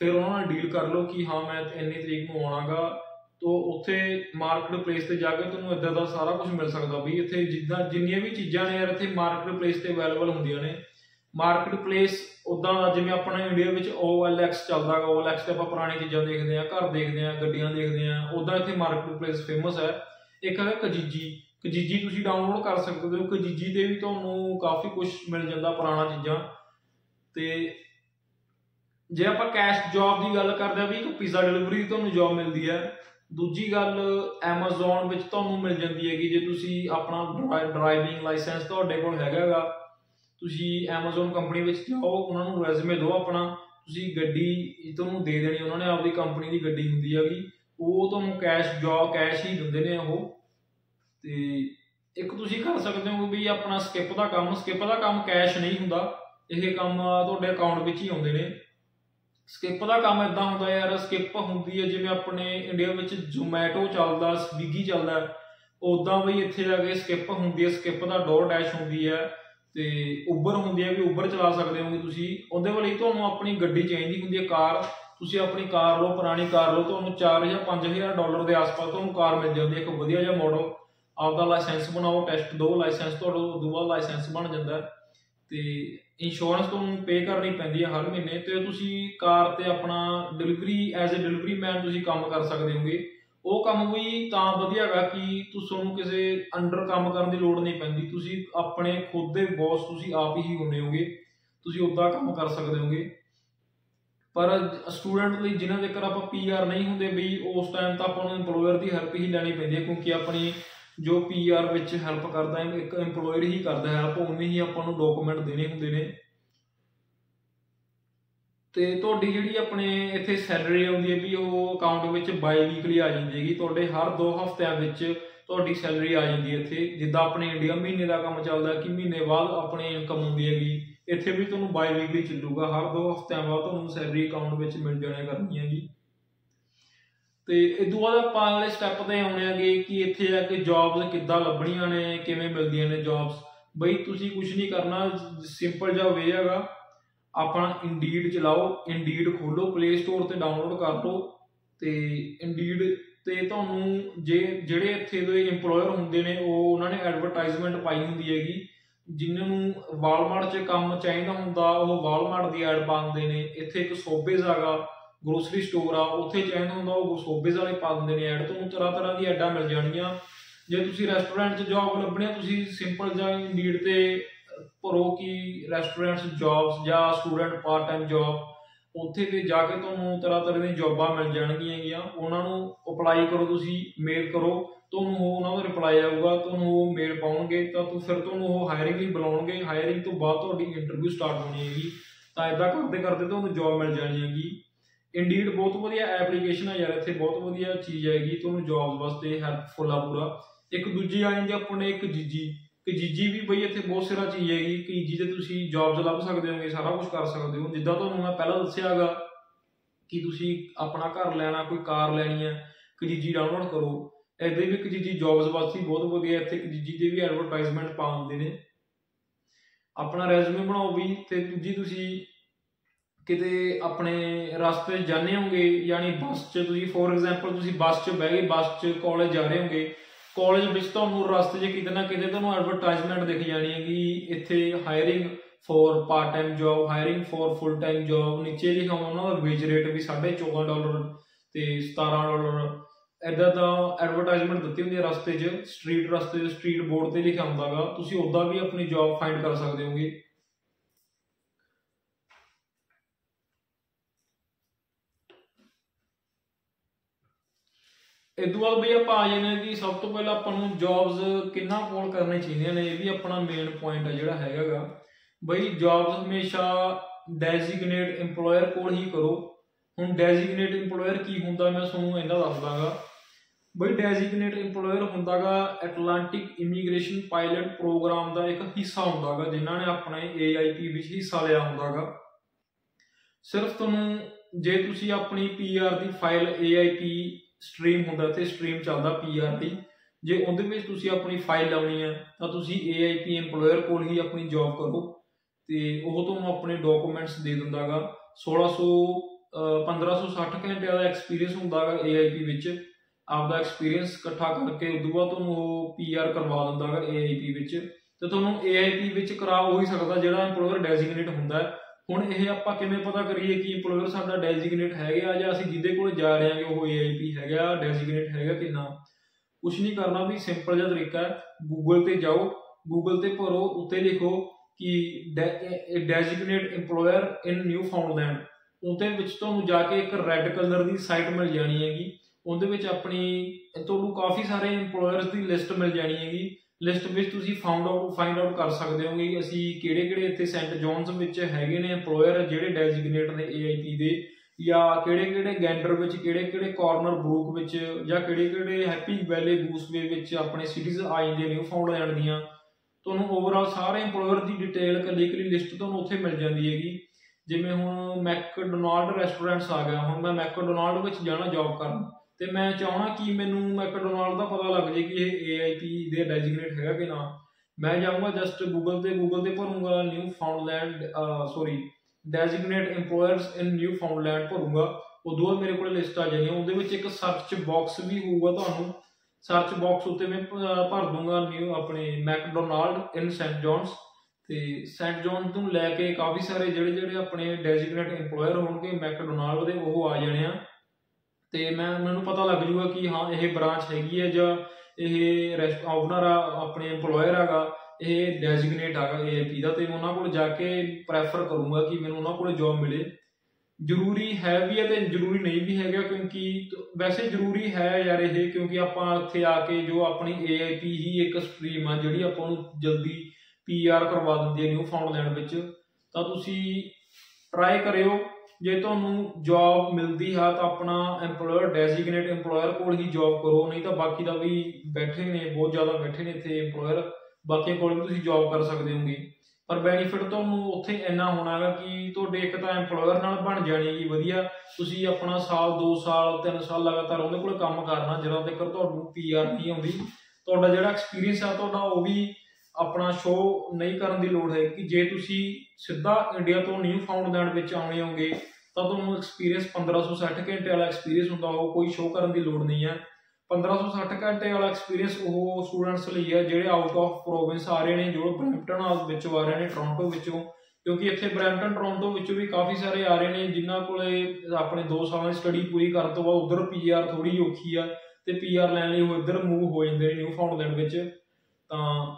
ਫਿਰ ਉਹਨਾਂ ਨਾਲ ਡੀਲ ਕਰ ਲਓ ਕਿ ਹਾਂ, ਮੈਂ ਇੰਨੀ ਤਰੀਕ ਨੂੰ ਆਉਣਾਗਾ ਤੋ ਉੱਥੇ ਮਾਰਕੀਟ ਪਲੇਸ ਤੇ ਜਾ ਕੇ ਤੁਹਾਨੂੰ ਇਦਾਂ ਦਾ ਸਾਰਾ ਕੁਝ ਮਿਲ ਸਕਦਾ ਵੀ ਇੱਥੇ ਜਿੱਦਾਂ ਜਿੰਨੀਆਂ ਵੀ ਚੀਜ਼ਾਂ ਨੇ ਯਾਰ, ਇੱਥੇ ਮਾਰਕੀਟ ਪਲੇਸ ਤੇ ਅਵੇਲੇਬਲ ਹੁੰਦੀਆਂ ਨੇ। ਮਾਰਕੀਟ ਪਲੇਸ ਉਦਾਂ ਜਿਵੇਂ ਆਪਣੇ ਇੰਡੀਆ ਵਿੱਚ OLX ਚੱਲਦਾ ਹੈ OLX ਤੇ ਆਪਾਂ ਪੁਰਾਣੀ ਚੀਜ਼ਾਂ ਦੇਖਦੇ ਆ ਘਰ ਦੇਖਦੇ ਆ ਗੱਡੀਆਂ ਦੇਖਦੇ ਆ ਉਦਾਂ ਇੱਥੇ ਮਾਰਕੀਟ ਪਲੇਸ ਫੇਮਸ ਹੈ। ਇੱਕ ਹੈ ਕਜੀਜੀ ਕਜੀਜੀ ਤੁਸੀਂ ਡਾਊਨਲੋਡ ਕਰ ਸਕਦੇ ਹੋ। ਕਜੀਜੀ ਤੇ ਵੀ ਤੁਹਾਨੂੰ ਕਾਫੀ ਕੁਝ ਮਿਲ ਜਾਂਦਾ ਪੁਰਾਣਾ ਚੀਜ਼ਾਂ। ਤੇ ਜੇ ਆਪਾਂ ਕੈਸ਼ ਜੌਬ ਦੀ ਗੱਲ ਕਰਦੇ ਆ ਵੀ ਇੱਕ ਪੀਜ਼ਾ ਡਿਲੀਵਰੀ ਦੀ ਤੁਹਾਨੂੰ ਜੌਬ ਮਿਲਦੀ ਹੈ। ਦੂਜੀ ਗੱਲ, Amazon ਵਿੱਚ ਤੁਹਾਨੂੰ ਮਿਲ ਜਾਂਦੀ ਹੈਗੀ ਜੇ ਤੁਸੀਂ ਆਪਣਾ ਡਰਾਈਵਿੰਗ ਲਾਇਸੈਂਸ ਤੁਹਾਡੇ ਕੋਲ ਹੈਗਾਗਾ, ਤੁਸੀਂ Amazon ਕੰਪਨੀ ਵਿੱਚ ਜਾਓ, ਉਹਨਾਂ ਨੂੰ ਰੈਜ਼ੂਮੇ ਦਿਓ ਆਪਣਾ, ਤੁਸੀਂ ਗੱਡੀ ਤੁਹਾਨੂੰ ਦੇ ਦੇਣੀ, ਉਹਨਾਂ ਨੇ ਆਪਦੀ ਕੰਪਨੀ ਦੀ ਗੱਡੀ ਹੁੰਦੀ ਹੈਗੀ, ਉਹ ਤੁਹਾਨੂੰ ਕੈਸ਼ ਜੋ ਕੈਸ਼ ਹੀ ਦਿੰਦੇ ਨੇ ਉਹ। ਤੇ ਇੱਕ ਤੁਸੀਂ ਕਰ ਸਕਦੇ ਹੋ ਵੀ ਆਪਣਾ ਸਕਿਪ ਦਾ ਕੰਮ ਸਕਿਪ ਦਾ ਕੰਮ ਕੈਸ਼ ਨਹੀਂ ਹੁੰਦਾ, ਇਹ ਕੰਮ ਤੁਹਾਡੇ ਅਕਾਊਂਟ ਵਿੱਚ ਹੀ ਆਉਂਦੇ ਨੇ। ਸਕਿਪ ਦਾ ਕੰਮ ਇਦਾਂ ਹੁੰਦਾ ਯਾਰ ਸਕਿਪ ਹੁੰਦੀ ਹੈ, ਜਿਵੇਂ ਆਪਣੇ ਇੰਡੀਆ ਵਿੱਚ ਜ਼ੋਮੈਟੋ ਚੱਲਦਾ ਸਵੀਗੀ ਚੱਲਦਾ ਉਦਾਂ ਬਈ ਇੱਥੇ ਜਾ ਕੇ ਸਕਿਪ ਹੁੰਦੀ ਹੈ ਸਕਿਪ ਦਾ ਡੋਰ ਡੈਸ਼ ਹੁੰਦੀ ਹੈ ਤੇ ਉਬਰ ਹੁੰਦੀ ਹੈ ਵੀ ਉਬਰ ਚਲਾ ਸਕਦੇ ਹੋਗੇ ਤੁਸੀਂ। ਉਹਦੇ ਲਈ ਤੁਹਾਨੂੰ ਆਪਣੀ ਗੱਡੀ ਚਾਹੀਦੀ ਹੁੰਦੀ ਹੈ, ਕਾਰ। ਤੁਸੀਂ ਆਪਣੀ ਕਾਰ ਲਓ, ਪੁਰਾਣੀ ਕਾਰ ਲਓ, ਤੁਹਾਨੂੰ 4 ਜਾਂ 5000 ਡਾਲਰ ਦੇ ਆਸ-ਪਾਸ ਤੁਹਾਨੂੰ ਕਾਰ ਮਿਲ ਜਾਂਦੀ ਹੈ, ਇੱਕ ਵਧੀਆ ਜਿਹਾ ਮਾਡਲ ਆਪਦਾ ਲਾਇਸੈਂਸ ਬਣਾਓ ਟੈਸਟ ਦੋ ਲਾਇਸੈਂਸ ਤੁਹਾਡਾ ਉਦੋਂ ਬਾਅਦ ਲਾਇਸੈਂਸ ਬਣ ਜਾਂਦਾ। ਤੇ ਇੰਸ਼ੋਰੈਂਸ ਤੁਹਾਨੂੰ ਪੇ ਕਰਨੀ ਪੈਂਦੀ ਹੈ ਹਰ ਮਹੀਨੇ ਤੇ ਤੁਸੀਂ ਕਾਰ ਤੇ ਆਪਣਾ delivery as a delivery man ਤੁਸੀਂ ਕੰਮ ਕਰ ਸਕਦੇ ਹੋਗੇ। ਉਹ ਕੰਮ ਵੀ ਤਾਂ ਵਧੀਆ ਹੈਗਾ ਕਿ ਤੁਹਾਨੂੰ ਕਿਸੇ ਅੰਡਰ ਕੰਮ ਕਰਨ ਦੀ ਲੋੜ ਨਹੀਂ ਪੈਂਦੀ। ਤੁਸੀਂ ਆਪਣੇ ਖੁਦ ਦੇ ਬੌਸ ਤੁਸੀਂ ਆਪ ਹੀ ਹੁੰਦੇ ਹੋਗੇ। ਤੁਸੀਂ ਉੱਦਾਂ ਕੰਮ ਕਰ ਸਕਦੇ ਹੋਗੇ। ਪਰ ਸਟੂਡੈਂਟ ਲਈ ਜਿਨ੍ਹਾਂ ਦੇ ਕਰ ਆਪਾਂ ਪੀਆਰ ਨਹੀਂ ਹੁੰਦੇ ਬਈ ਉਸ ਟਾਈਮ ਤਾਂ ਆਪਾਂ ਨੂੰ EMPLOYER ਦੀ ਹੈਲਪ ਹੀ ਲੈਣੀ ਪੈਂਦੀ ਹੈ ਕਿਉਂਕਿ ਆਪਣੀ ਜੋ ਪੀਆਰ ਵਿੱਚ ਹੈਲਪ ਕਰਦਾ ਹੈ, ਇੱਕ EMPLOYER ਹੀ ਕਰਦਾ ਹੈਲਪ ਉਹਨੇ ਹੀ ਆਪਾਂ ਨੂੰ ਡਾਕੂਮੈਂਟ ਦੇਣੇ ਹੁੰਦੇ ਨੇ। ਤੇ ਤੁਹਾਡੀ ਜਿਹੜੀ ਆਪਣੇ ਇੱਥੇ ਸੈਲਰੀ ਆਉਂਦੀ ਹੈ ਵੀ ਉਹ ਅਕਾਊਂਟ ਵਿੱਚ ਬਾਈ ਵੀਕਲੀ ਆ ਜਾਂਦੀ ਹੈਗੀ, ਤੁਹਾਡੇ ਹਰ 2 ਹਫ਼ਤਿਆਂ ਵਿੱਚ ਤੁਹਾਡੀ ਸੈਲਰੀ ਆ ਜਾਂਦੀ ਹੈ ਇੱਥੇ। ਜਿੱਦਾਂ ਆਪਣੇ ਇੰਡੀਆ ਮਹੀਨੇ ਦਾ ਕੰਮ ਚੱਲਦਾ, ਕਿ ਮਹੀਨੇ ਬਾਅਦ ਆਪਣੀ ਇਨਕਮ ਹੁੰਦੀ ਹੈਗੀ। ਇੱਥੇ ਵੀ ਤੁਹਾਨੂੰ ਬਾਈ ਵੀਕਲੀ ਚੱਲੂਗਾ, ਹਰ 2 ਹਫ਼ਤਿਆਂ ਬਾਅਦ ਤੁਹਾਨੂੰ ਸੈਲਰੀ ਅਕਾਊਂਟ ਵਿੱਚ ਮਿਲ ਜਾਣਿਆ ਕਰਨੀ ਹੈਗੀ। ਤੇ ਇਸ ਤੋਂ ਬਾਅਦ ਆਪਾਂ ਅਗਲੇ ਸਟੈਪ ਤੇ ਆਉਣੇ ਆਗੇ ਕਿ ਇੱਥੇ ਆ ਕੇ ਜੌਬਸ ਕਿੱਦਾਂ ਲੱਭਣੀਆਂ ਨੇ, ਕਿਵੇਂ ਮਿਲਦੀਆਂ ਨੇ ਜੌਬਸ ਬਈ ਤੁਸੀਂ ਕੁਝ ਨਹੀਂ ਕਰਨਾ ਸਿੰਪਲ ਜਿਹਾ ਵੇ ਹੈਗਾ। ਆਪਣਾ ਇੰਡੀਡ ਚਲਾਓ ਇੰਡੀਡ ਖੋਲੋ ਪਲੇ ਸਟੋਰ ਤੇ ਡਾਊਨਲੋਡ ਕਰ ਲਓ। ਤੇ ਇੰਡੀਡ ਤੇ ਤੁਹਾਨੂੰ ਜੇ, ਜਿਹੜੇ ਇੱਥੇ ਦੇ EMPLOYER ਹੁੰਦੇ ਨੇ, ਉਹ ਉਹਨਾਂ ਨੇ ਐਡਵਰਟਾਈਜ਼ਮੈਂਟ ਪਾਈ ਹੁੰਦੀ ਹੈਗੀ। ਜਿਨ੍ਹਾਂ ਨੂੰ ਵਾਲਮਾਰਟ 'ਚ ਕੰਮ ਚਾਹੀਦਾ ਹੁੰਦਾ, ਉਹ ਵਾਲਮਾਰਟ ਦੀ ਐਡ ਪਾਉਂਦੇ ਨੇ। ਇੱਥੇ ਇੱਕ ਸੋਬੇਜ਼ ਹੈਗਾ। ਗਰੋਸਰੀ ਸਟੋਰ ਆ, ਉੱਥੇ ਚਾਹੀਦਾ ਹੁੰਦਾ, ਉਹ ਸੋਬੇਜ਼ ਵਾਲੇ ਪਾ ਦਿੰਦੇ ਨੇ ਐਡ ਤੁਹਾਨੂੰ ਤਰ੍ਹਾਂ ਤਰ੍ਹਾਂ ਦੀ ਐਡਾਂ ਮਿਲ ਜਾਣਗੀਆਂ। ਜੇ ਤੁਸੀਂ ਰੈਸਟੋਰੈਂਟ 'ਚ ਜੌਬ ਲੱਭਣੀ ਆ ਤੁਸੀਂ ਸਿੰਪਲ ਜਾਂ ਇੰਡੀਡ ਤੇ ਭਰੋ ਕਿ ਰੈਸਟੋਰੈਂਟਸ ਜੌਬਸ ਜਾਂ ਸਟੂਡੈਂਟ ਪਾਰਟ ਟਾਈਮ ਜੌਬ ਉੱਥੇ ਤੇ ਜਾ ਕੇ ਤੁਹਾਨੂੰ ਤਰ੍ਹਾਂ ਤਰ੍ਹਾਂ ਦੀਆਂ ਜੌਬਾਂ ਮਿਲ ਜਾਣਗੀਆਂ ਹੈਗੀਆਂ। ਉਹਨਾਂ ਨੂੰ ਅਪਲਾਈ ਕਰੋ ਤੁਸੀਂ ਮੇਲ ਕਰੋ, ਤੁਹਾਨੂੰ ਉਹਨਾਂ ਦਾ ਰਿਪਲਾਈ ਆਊਗਾ, ਤੁਹਾਨੂੰ ਉਹ ਮੇਲ ਪਾਉਣਗੇ, ਤਾਂ ਤੂੰ, ਫਿਰ ਤੁਹਾਨੂੰ ਉਹ ਹਾਇਰਿੰਗ ਲਈ ਬੁਲਾਉਣਗੇ। ਹਾਇਰਿੰਗ ਤੋਂ ਬਾਅਦ ਤੁਹਾਡੀ ਇੰਟਰਵਿਊ ਸਟਾਰਟ ਹੋਣੀ ਹੈਗੀ। ਤਾਂ ਇਦਾਂ ਕਰਦੇ ਕਰਦੇ ਤੁਹਾਨੂੰ ਜੌਬ ਮਿਲ ਜਾਣੀ ਹੈਗੀ। ਇੰਡੀਡ ਬਹੁਤ ਵਧੀਆ ਐਪਲੀਕੇਸ਼ਨ ਹੈ ਯਾਰ, ਇੱਥੇ ਬਹੁਤ ਵਧੀਆ ਚੀਜ਼ ਹੈਗੀ ਤੁਹਾਨੂੰ ਜੌਬਸ ਵਾਸਤੇ ਹੈਲਪਫੁਲ ਆ ਪੂਰਾ। ਇੱਕ ਦੂਜੀ ਆ ਜਾਂਦੀ ਆਪਣੇ ਇੱਕ ਜੀਜੀ। ਕਿ ਜੀਜੀ ਵੀ ਬਈ ਇੱਥੇ ਬਹੁਤ ਸਾਰਾ ਚੀਜ਼ ਹੈਗੀ ਕਿ ਜਿਹਦੇ ਤੁਸੀਂ ਜੌਬਸ ਲੱਭ ਸਕਦੇ ਹੋਗੇ, ਸਾਰਾ ਕੁਝ ਕਰ ਸਕਦੇ ਹੋ। ਜਿੱਦਾਂ ਤੁਹਾਨੂੰ ਮੈਂ ਪਹਿਲਾਂ ਦੱਸਿਆਗਾ ਕਿ ਤੁਸੀਂ ਆਪਣਾ ਘਰ ਲੈਣਾ, ਕੋਈ ਕਾਰ ਲੈਣੀ ਹੈ ਕਿ ਜੀਜੀ ਡਾਊਨਲੋਡ ਕਰੋ। ਐਦਾਂ ਵੀ ਇੱਕ ਜੀਜੀ ਜੌਬਸ ਵਾਸਤੇ ਬਹੁਤ ਵਧੀਆ, ਇੱਥੇ ਇੱਕ ਜੀਜੀ ਦੇ ਵੀ ਐਡਵਰਟਾਈਜ਼ਮੈਂਟ ਪਾ ਹੁੰਦੇ ਨੇ। ਆਪਣਾ ਰੈਜ਼ੂਮੇ ਬਣਾਓ ਵੀ, ਤੇ ਦੂਜੀ ਤੁਸੀਂ ਕਿਤੇ ਆਪਣੇ ਰਸਤੇ 'ਚ ਜਾਂਦੇ ਹੋਗੇ ਯਾਨੀ ਬੱਸ 'ਚ ਤੁਸੀਂ ਫੋਰ ਐਗਜ਼ਾਮਪਲ ਤੁਸੀਂ ਬੱਸ 'ਚ ਬਹਿ ਗਏ, ਬੱਸ 'ਚ ਕਾਲਜ ਜਾ ਰਹੇ ਹੋਗੇ ਕਾਲਜ ਵਿੱਚ ਤੁਹਾਨੂੰ ਰਸਤੇ 'ਚ ਕਿਤੇ ਨਾ ਕਿਤੇ ਤੁਹਾਨੂੰ ਐਡਵਰਟਾਈਜ਼ਮੈਂਟ ਦਿਖ ਜਾਣੀ ਹੈ ਕਿ ਇੱਥੇ hiring for part time job hiring for full time job ਨੀਚੇ ਲਿਖਿਆ ਹੋਣਾ ਉਹਨਾਂ ਦਾ ਵੇਜ ਰੇਟ ਵੀ 14.5 ਡਾਲਰ ਤੇ 17 ਡਾਲਰ ਐਦਾਂ ਦਾ ਐਡਵਰਟਾਈਜ਼ਮੈਂਟ ਦਿੱਤੀ ਹੁੰਦੀ ਹੈ ਰਸਤੇ 'ਚ ਸਟਰੀਟ ਰਸਤੇ 'ਚ ਸਟਰੀਟ ਬੋਰਡ ਤੇ ਲਿਖਿਆ ਹੁੰਦਾਗਾ, ਤੁਸੀਂ ਉੱਦਾਂ ਵੀ ਆਪਣੀ ਜੌਬ ਫਾਈਂਡ ਕਰ ਸਕਦੇ ਹੋਗੇ ਇਹ ਤੋਂ ਬਾਅਦ ਬਈ ਆਪਾਂ ਆ ਜਾਂਦੇ ਹਾਂ ਕਿ ਸਭ ਤੋਂ ਪਹਿਲਾਂ ਆਪਾਂ ਨੂੰ ਜੌਬਸ ਕਿੰਨਾ ਕੋਲ ਕਰਨੇ ਚਾਹੀਦੀਆਂ ਨੇ, ਇਹ ਵੀ ਆਪਣਾ ਮੇਨ ਪੁਆਇੰਟ ਹੈ ਜਿਹੜਾ ਹੈਗਾਗਾ। ਬਈ ਜੌਬਸ ਹਮੇਸ਼ਾ ਡੈਜ਼ਿਗਨੇਟ EMPLOYER ਕੋਲ ਹੀ ਕਰੋ। ਹੁਣ ਡੈਜ਼ਿਗਨੇਟ EMPLOYER ਕੀ ਹੁੰਦਾ ਮੈਂ ਤੁਹਾਨੂੰ ਇਹਨਾਂ ਦੱਸਦਾਗਾ। ਬਈ ਡੈਜ਼ਿਗਨੇਟ EMPLOYER ਹੁੰਦਾਗਾ ਐਟਲਾਂਟਿਕ ਇਮੀਗ੍ਰੇਸ਼ਨ ਪਾਇਲਟ ਪ੍ਰੋਗਰਾਮ ਦਾ ਇੱਕ ਹਿੱਸਾ ਹੁੰਦਾਗਾ, ਜਿਨ੍ਹਾਂ ਨੇ ਆਪਣੇ AIP ਵਿੱਚ ਹਿੱਸਾ ਲਿਆ ਹੁੰਦਾਗਾ। ਸਿਰਫ ਤੁਹਾਨੂੰ ਜੇ ਤੁਸੀਂ ਆਪਣੀ PR ਦੀ ਫਾਈਲ AIP ਸਟ੍ਰੀਮ ਹੁੰਦਾ ਤੇ ਸਟ੍ਰੀਮ ਚੱਲਦਾ ਪੀਆਰ ਦੀ ਜੇ ਉਹਦੇ ਵਿੱਚ ਤੁਸੀਂ ਆਪਣੀ ਫਾਈਲ ਲਾਉਣੀ ਹੈ ਤਾਂ ਤੁਸੀਂ AIP EMPLOYER ਕੋਲ ਹੀ ਆਪਣੀ ਜੌਬ ਕਰੋ। ਤੇ ਉਹ ਤੁਹਾਨੂੰ ਆਪਣੇ ਡਾਕੂਮੈਂਟਸ ਦੇ ਦਿੰਦਾਗਾ। 1600 1560 ਘੰਟਿਆਂ ਦਾ ਐਕਸਪੀਰੀਅੰਸ ਹੁੰਦਾਗਾ AIP ਵਿੱਚ। ਆਪਦਾ ਐਕਸਪੀਰੀਅੰਸ ਇਕੱਠਾ ਕਰਕੇ ਉਦੋਂ ਬਾਅਦ ਤੁਹਾਨੂੰ ਉਹ ਪੀਆਰ ਕਰਵਾ ਦਿੰਦਾਗਾ AIP ਵਿੱਚ। ਤੇ ਤੁਹਾਨੂੰ AIP ਵਿੱਚ ਕਰਾ ਉਹੀ ਸਕਦਾ ਜਿਹੜਾ EMPLOYER ਡੈਜ਼ਿਗਨੇਟ ਹੁੰਦਾ। ਹੈ ਹੁਣ ਇਹ ਆਪਾਂ ਕਿਵੇਂ ਪਤਾ ਕਰੀਏ ਕਿ EMPLOYER ਸਾਡਾ ਡੈਜ਼ਿਗਨੇਟ ਹੈਗਾ ਜਾਂ ਅਸੀਂ ਜਿਹਦੇ ਕੋਲ ਜਾ ਰਹੇ ਹਾਂਗੇ, ਉਹ AIP ਹੈਗਾ ਡੈਜ਼ਿਗਨੇਟ ਹੈਗਾ ਕਿ ਨਾ? ਕੁਝ ਨਹੀਂ ਕਰਨਾ ਵੀ ਸਿੰਪਲ ਜਿਹਾ ਤਰੀਕਾ ਹੈ। ਗੂਗਲ ਤੇ ਜਾਓ ਗੂਗਲ ਤੇ ਭਰੋ, ਉੱਤੇ ਲਿਖੋ ਕਿ designated EMPLOYER in Newfoundland ਉਹਦੇ ਵਿੱਚ ਤੁਹਾਨੂੰ ਜਾ ਕੇ ਇੱਕ ਰੈੱਡ ਕਲਰ ਦੀ ਸਾਈਟ ਮਿਲ ਜਾਣੀ ਹੈਗੀ। ਉਹਦੇ ਵਿੱਚ ਆਪਣੀ ਤੁਹਾਨੂੰ ਕਾਫੀ ਸਾਰੇ EMPLOYERS ਦੀ ਲਿਸਟ ਮਿਲ ਜਾਣੀ ਹੈਗੀ। ਲਿਸਟ ਵਿੱਚ ਤੁਸੀਂ ਫਾਊਂਡ ਆਊਟ ਫਾਈਂਡ ਆਊਟ ਕਰ ਸਕਦੇ ਹੋਗੇ ਕਿ ਅਸੀਂ ਕਿਹੜੇ ਕਿਹੜੇ ਇੱਥੇ ਸੈਂਟ ਜੌਨਸ ਵਿੱਚ ਹੈਗੇ ਨੇ EMPLOYER ਜਿਹੜੇ ਡੈਜ਼ਿਗਨੇਟ ਨੇ AIP ਦੇ, ਜਾਂ ਕਿਹੜੇ ਕਿਹੜੇ ਗੈਂਡਰ ਵਿੱਚ, ਕਿਹੜੇ ਕਿਹੜੇ ਕਾਰਨਰ ਬਰੂਕ ਵਿੱਚ, ਜਾਂ ਕਿਹੜੇ ਕਿਹੜੇ ਹੈਪੀ ਵੈਲੇ ਗੂਸਵੇ ਵਿੱਚ ਆਪਣੇ ਸਿਟੀਜ਼ ਆ ਜਾਂਦੇ ਨਿਊ ਫਾਊਂਡਲੈਂਡ ਦੀਆਂ। ਤੁਹਾਨੂੰ ਓਵਰਆਲ ਸਾਰੇ EMPLOYER ਦੀ ਡਿਟੇਲ ਕੱਲੀ ਕੱਲੀ ਲਿਸਟ ਤੁਹਾਨੂੰ ਉੱਥੇ ਮਿਲ ਜਾਂਦੀ ਹੈਗੀ। ਜਿਵੇਂ ਹੁਣ ਮੈਕਡੋਨਾਲਡ ਰੈਸਟੋਰੈਂਟਸ ਆ ਗਿਆ, ਹੁਣ ਮੈਂ ਮੈਕਡੋਨਾਲਡ ਵਿੱਚ ਜਾਣਾ ਜੌਬ ਕਰਨ। ਤੇ ਮੈਂ ਚਾਹਣਾ ਕਿ ਮੈਨੂੰ ਮੈਕਡੋਨਾਲਡ ਦਾ ਪਤਾ ਲੱਗ ਜੇ ਕਿ ਇਹ AIP ਦੇ ਡੈਜ਼ਿਗਨੇਟ ਹੈਗਾ ਕਿ ਨਾ। ਮੈਂ ਜਾਊਂਗਾ ਜਸਟ ਗੂਗਲ ਤੇ ਗੂਗਲ ਤੇ ਭਰੂੰਗਾ Newfoundland sorry designate EMPLOYERS in Newfoundland ਭਰੂੰਗਾ। ਉਦੋਂ ਬਾਅਦ ਮੇਰੇ ਕੋਲ ਲਿਸਟ ਆ ਜਾਣੀ ਉਹਦੇ ਵਿੱਚ ਇੱਕ ਸਰਚ ਬਾਕਸ ਵੀ ਹੋਊਗਾ ਤੁਹਾਨੂੰ। ਸਰਚ ਬਾਕਸ ਉੱਤੇ ਮੈਂ ਭਰ ਦੂੰਗਾ ਨਿਊ ਆਪਣੇ ਮੈਕਡੋਨਾਲਡ ਇਨ ਸੈਂਟ ਜੌਨਸ ਤੇ ਸੈਂਟ ਜੌਨ ਤੋਂ ਲੈ ਕੇ ਕਾਫੀ ਸਾਰੇ ਜਿਹੜੇ ਜਿਹੜੇ ਆਪਣੇ ਡੈਜ਼ਿਗਨੇਟ EMPLOYER ਹੋਣਗੇ ਮੈਕਡੋਨਾਲਡ ਦੇ, ਉਹ ਆ ਜਾਣੇ ਆ। ਤੇ ਮੈਂ, ਮੈਨੂੰ ਪਤਾ ਲੱਗ ਜੂਗਾ ਕਿ ਹਾਂ, ਇਹ ਬ੍ਰਾਂਚ ਹੈਗੀ ਹੈ ਜਾਂ ਇਹ ਓਨਰ ਆ, ਆਪਣੇ EMPLOYER ਹੈਗਾ, ਇਹ ਡੈਜ਼ਿਗਨੇਟ ਹੈਗਾ AIP ਦਾ ਤੇ ਉਹਨਾਂ ਕੋਲ ਜਾ ਕੇ ਪ੍ਰੈਫਰ ਕਰੂੰਗਾ ਕਿ ਮੈਨੂੰ ਉਹਨਾਂ ਕੋਲ ਜੌਬ ਮਿਲੇ। ਜ਼ਰੂਰੀ ਹੈ ਵੀ ਹੈ ਤੇ ਜ਼ਰੂਰੀ ਨਹੀਂ ਵੀ ਹੈਗਾ ਕਿਉਂਕਿ ਵੈਸੇ ਜ਼ਰੂਰੀ ਹੈ ਯਾਰ ਇਹ ਕਿਉਂਕਿ ਆਪਾਂ ਇੱਥੇ ਆ ਕੇ ਜੋ ਆਪਣੀ AIP ਹੀ ਇੱਕ ਸਟਰੀਮ ਆ ਜਿਹੜੀ ਆਪਾਂ ਨੂੰ ਜਲਦੀ PR ਕਰਵਾ ਦਿੰਦੀ ਹੈ ਨਿਊ ਫਾਊਂਡਲੈਂਡ ਵਿੱਚ। ਤਾਂ ਤੁਸੀਂ ਟਰਾਈ ਕਰਿਓ। ਜੇ ਤੁਹਾਨੂੰ ਜੌਬ ਮਿਲਦੀ ਹੈ ਤਾਂ ਆਪਣਾ EMPLOYER ਡੈਜ਼ਿਗਨੇਟ EMPLOYER ਕੋਲ ਹੀ ਜੌਬ ਕਰੋ, ਨਹੀਂ ਤਾਂ ਬਾਕੀ ਦਾ ਵੀ ਬੈਠੇ ਨੇ, ਬਹੁਤ ਜ਼ਿਆਦਾ ਬੈਠੇ ਨੇ ਇੱਥੇ EMPLOYER, ਬਾਕੀ ਕੋਲ ਵੀ ਤੁਸੀਂ ਜੌਬ ਕਰ ਸਕਦੇ ਹੋਗੇ ਪਰ ਬੈਨੀਫਿਟ ਤੁਹਾਨੂੰ ਉੱਥੇ ਇੰਨਾ ਹੋਣਾ ਕਿ ਤੁਹਾਡੇ ਇੱਕ ਤਾਂ EMPLOYER ਨਾਲ ਬਣ ਜਾਣੀ ਵਧੀਆ। ਤੁਸੀਂ ਆਪਣਾ ਸਾਲ 2 ਸਾਲ 3 ਸਾਲ ਲਗਾਤਾਰ ਉਹਦੇ ਕੋਲ ਕੰਮ ਕਰਨਾ ਜਦੋਂ ਤੱਕ ਤੁਹਾਨੂੰ PR ਨਹੀਂ ਆਉਂਦੀ। ਤੁਹਾਡਾ ਜਿਹੜਾ ਐਕਸਪੀਰੀਅੰਸ ਆ, ਤੁਹਾਡਾ ਉਹ ਵੀ ਆਪਣਾ ਸ਼ੋਅ ਨਹੀਂ ਕਰਨ ਦੀ ਲੋੜ ਹੈ ਕਿ ਜੇ ਤੁਸੀਂ ਸਿੱਧਾ ਇੰਡੀਆ ਤੋਂ ਨਿਊ ਫਾਊਂਡਲੈਂਡ ਵਿੱਚ ਆਉਣੇ ਹੋਗੇ ਤਾਂ ਤੁਹਾਨੂੰ ਐਕਸਪੀਰੀਅੰਸ 1560 ਘੰਟੇ ਵਾਲਾ ਐਕਸਪੀਰੀਅੰਸ ਹੁੰਦਾ, ਉਹ ਕੋਈ ਸ਼ੋਅ ਕਰਨ ਦੀ ਲੋੜ ਨਹੀਂ ਹੈ। 1560 ਘੰਟੇ ਵਾਲਾ ਐਕਸਪੀਰੀਅੰਸ ਉਹ ਸਟੂਡੈਂਟਸ ਲਈ ਹੈ ਜਿਹੜੇ ਆਊਟ ਆਫ ਪ੍ਰੋਵਿੰਸ ਆ ਰਹੇ ਨੇ, ਜੋ ਬ੍ਰੈਂਪਟਨ ਵਿੱਚੋਂ ਆ ਰਹੇ ਨੇ ਟੋਰਾਂਟੋ ਵਿੱਚੋਂ। ਕਿਉਂਕਿ ਇੱਥੇ ਬ੍ਰੈਂਪਟਨ ਟੋਰਾਂਟੋ ਵਿੱਚੋਂ ਵੀ ਕਾਫੀ ਸਾਰੇ ਆ ਰਹੇ ਨੇ, ਜਿਨ੍ਹਾਂ ਕੋਲੇ ਆਪਣੇ 2 ਸਾਲਾਂ ਦੀ ਸਟੱਡੀ ਪੂਰੀ ਕਰਨ ਤੋਂ ਬਾਅਦ ਉਧਰ ਪੀਆਰ ਥੋੜੀ ਔਖੀ ਆ, ਤੇ ਪੀਆਰ ਲੈਣ ਲਈ ਉਹ ਇੱਧਰ ਮੂਵ ਹੋ ਜਾਂਦੇ ਨੇ ਨਿਊ ਫਾਊਂਡਲੈਂਡ ਵਿੱਚ। ਤਾਂ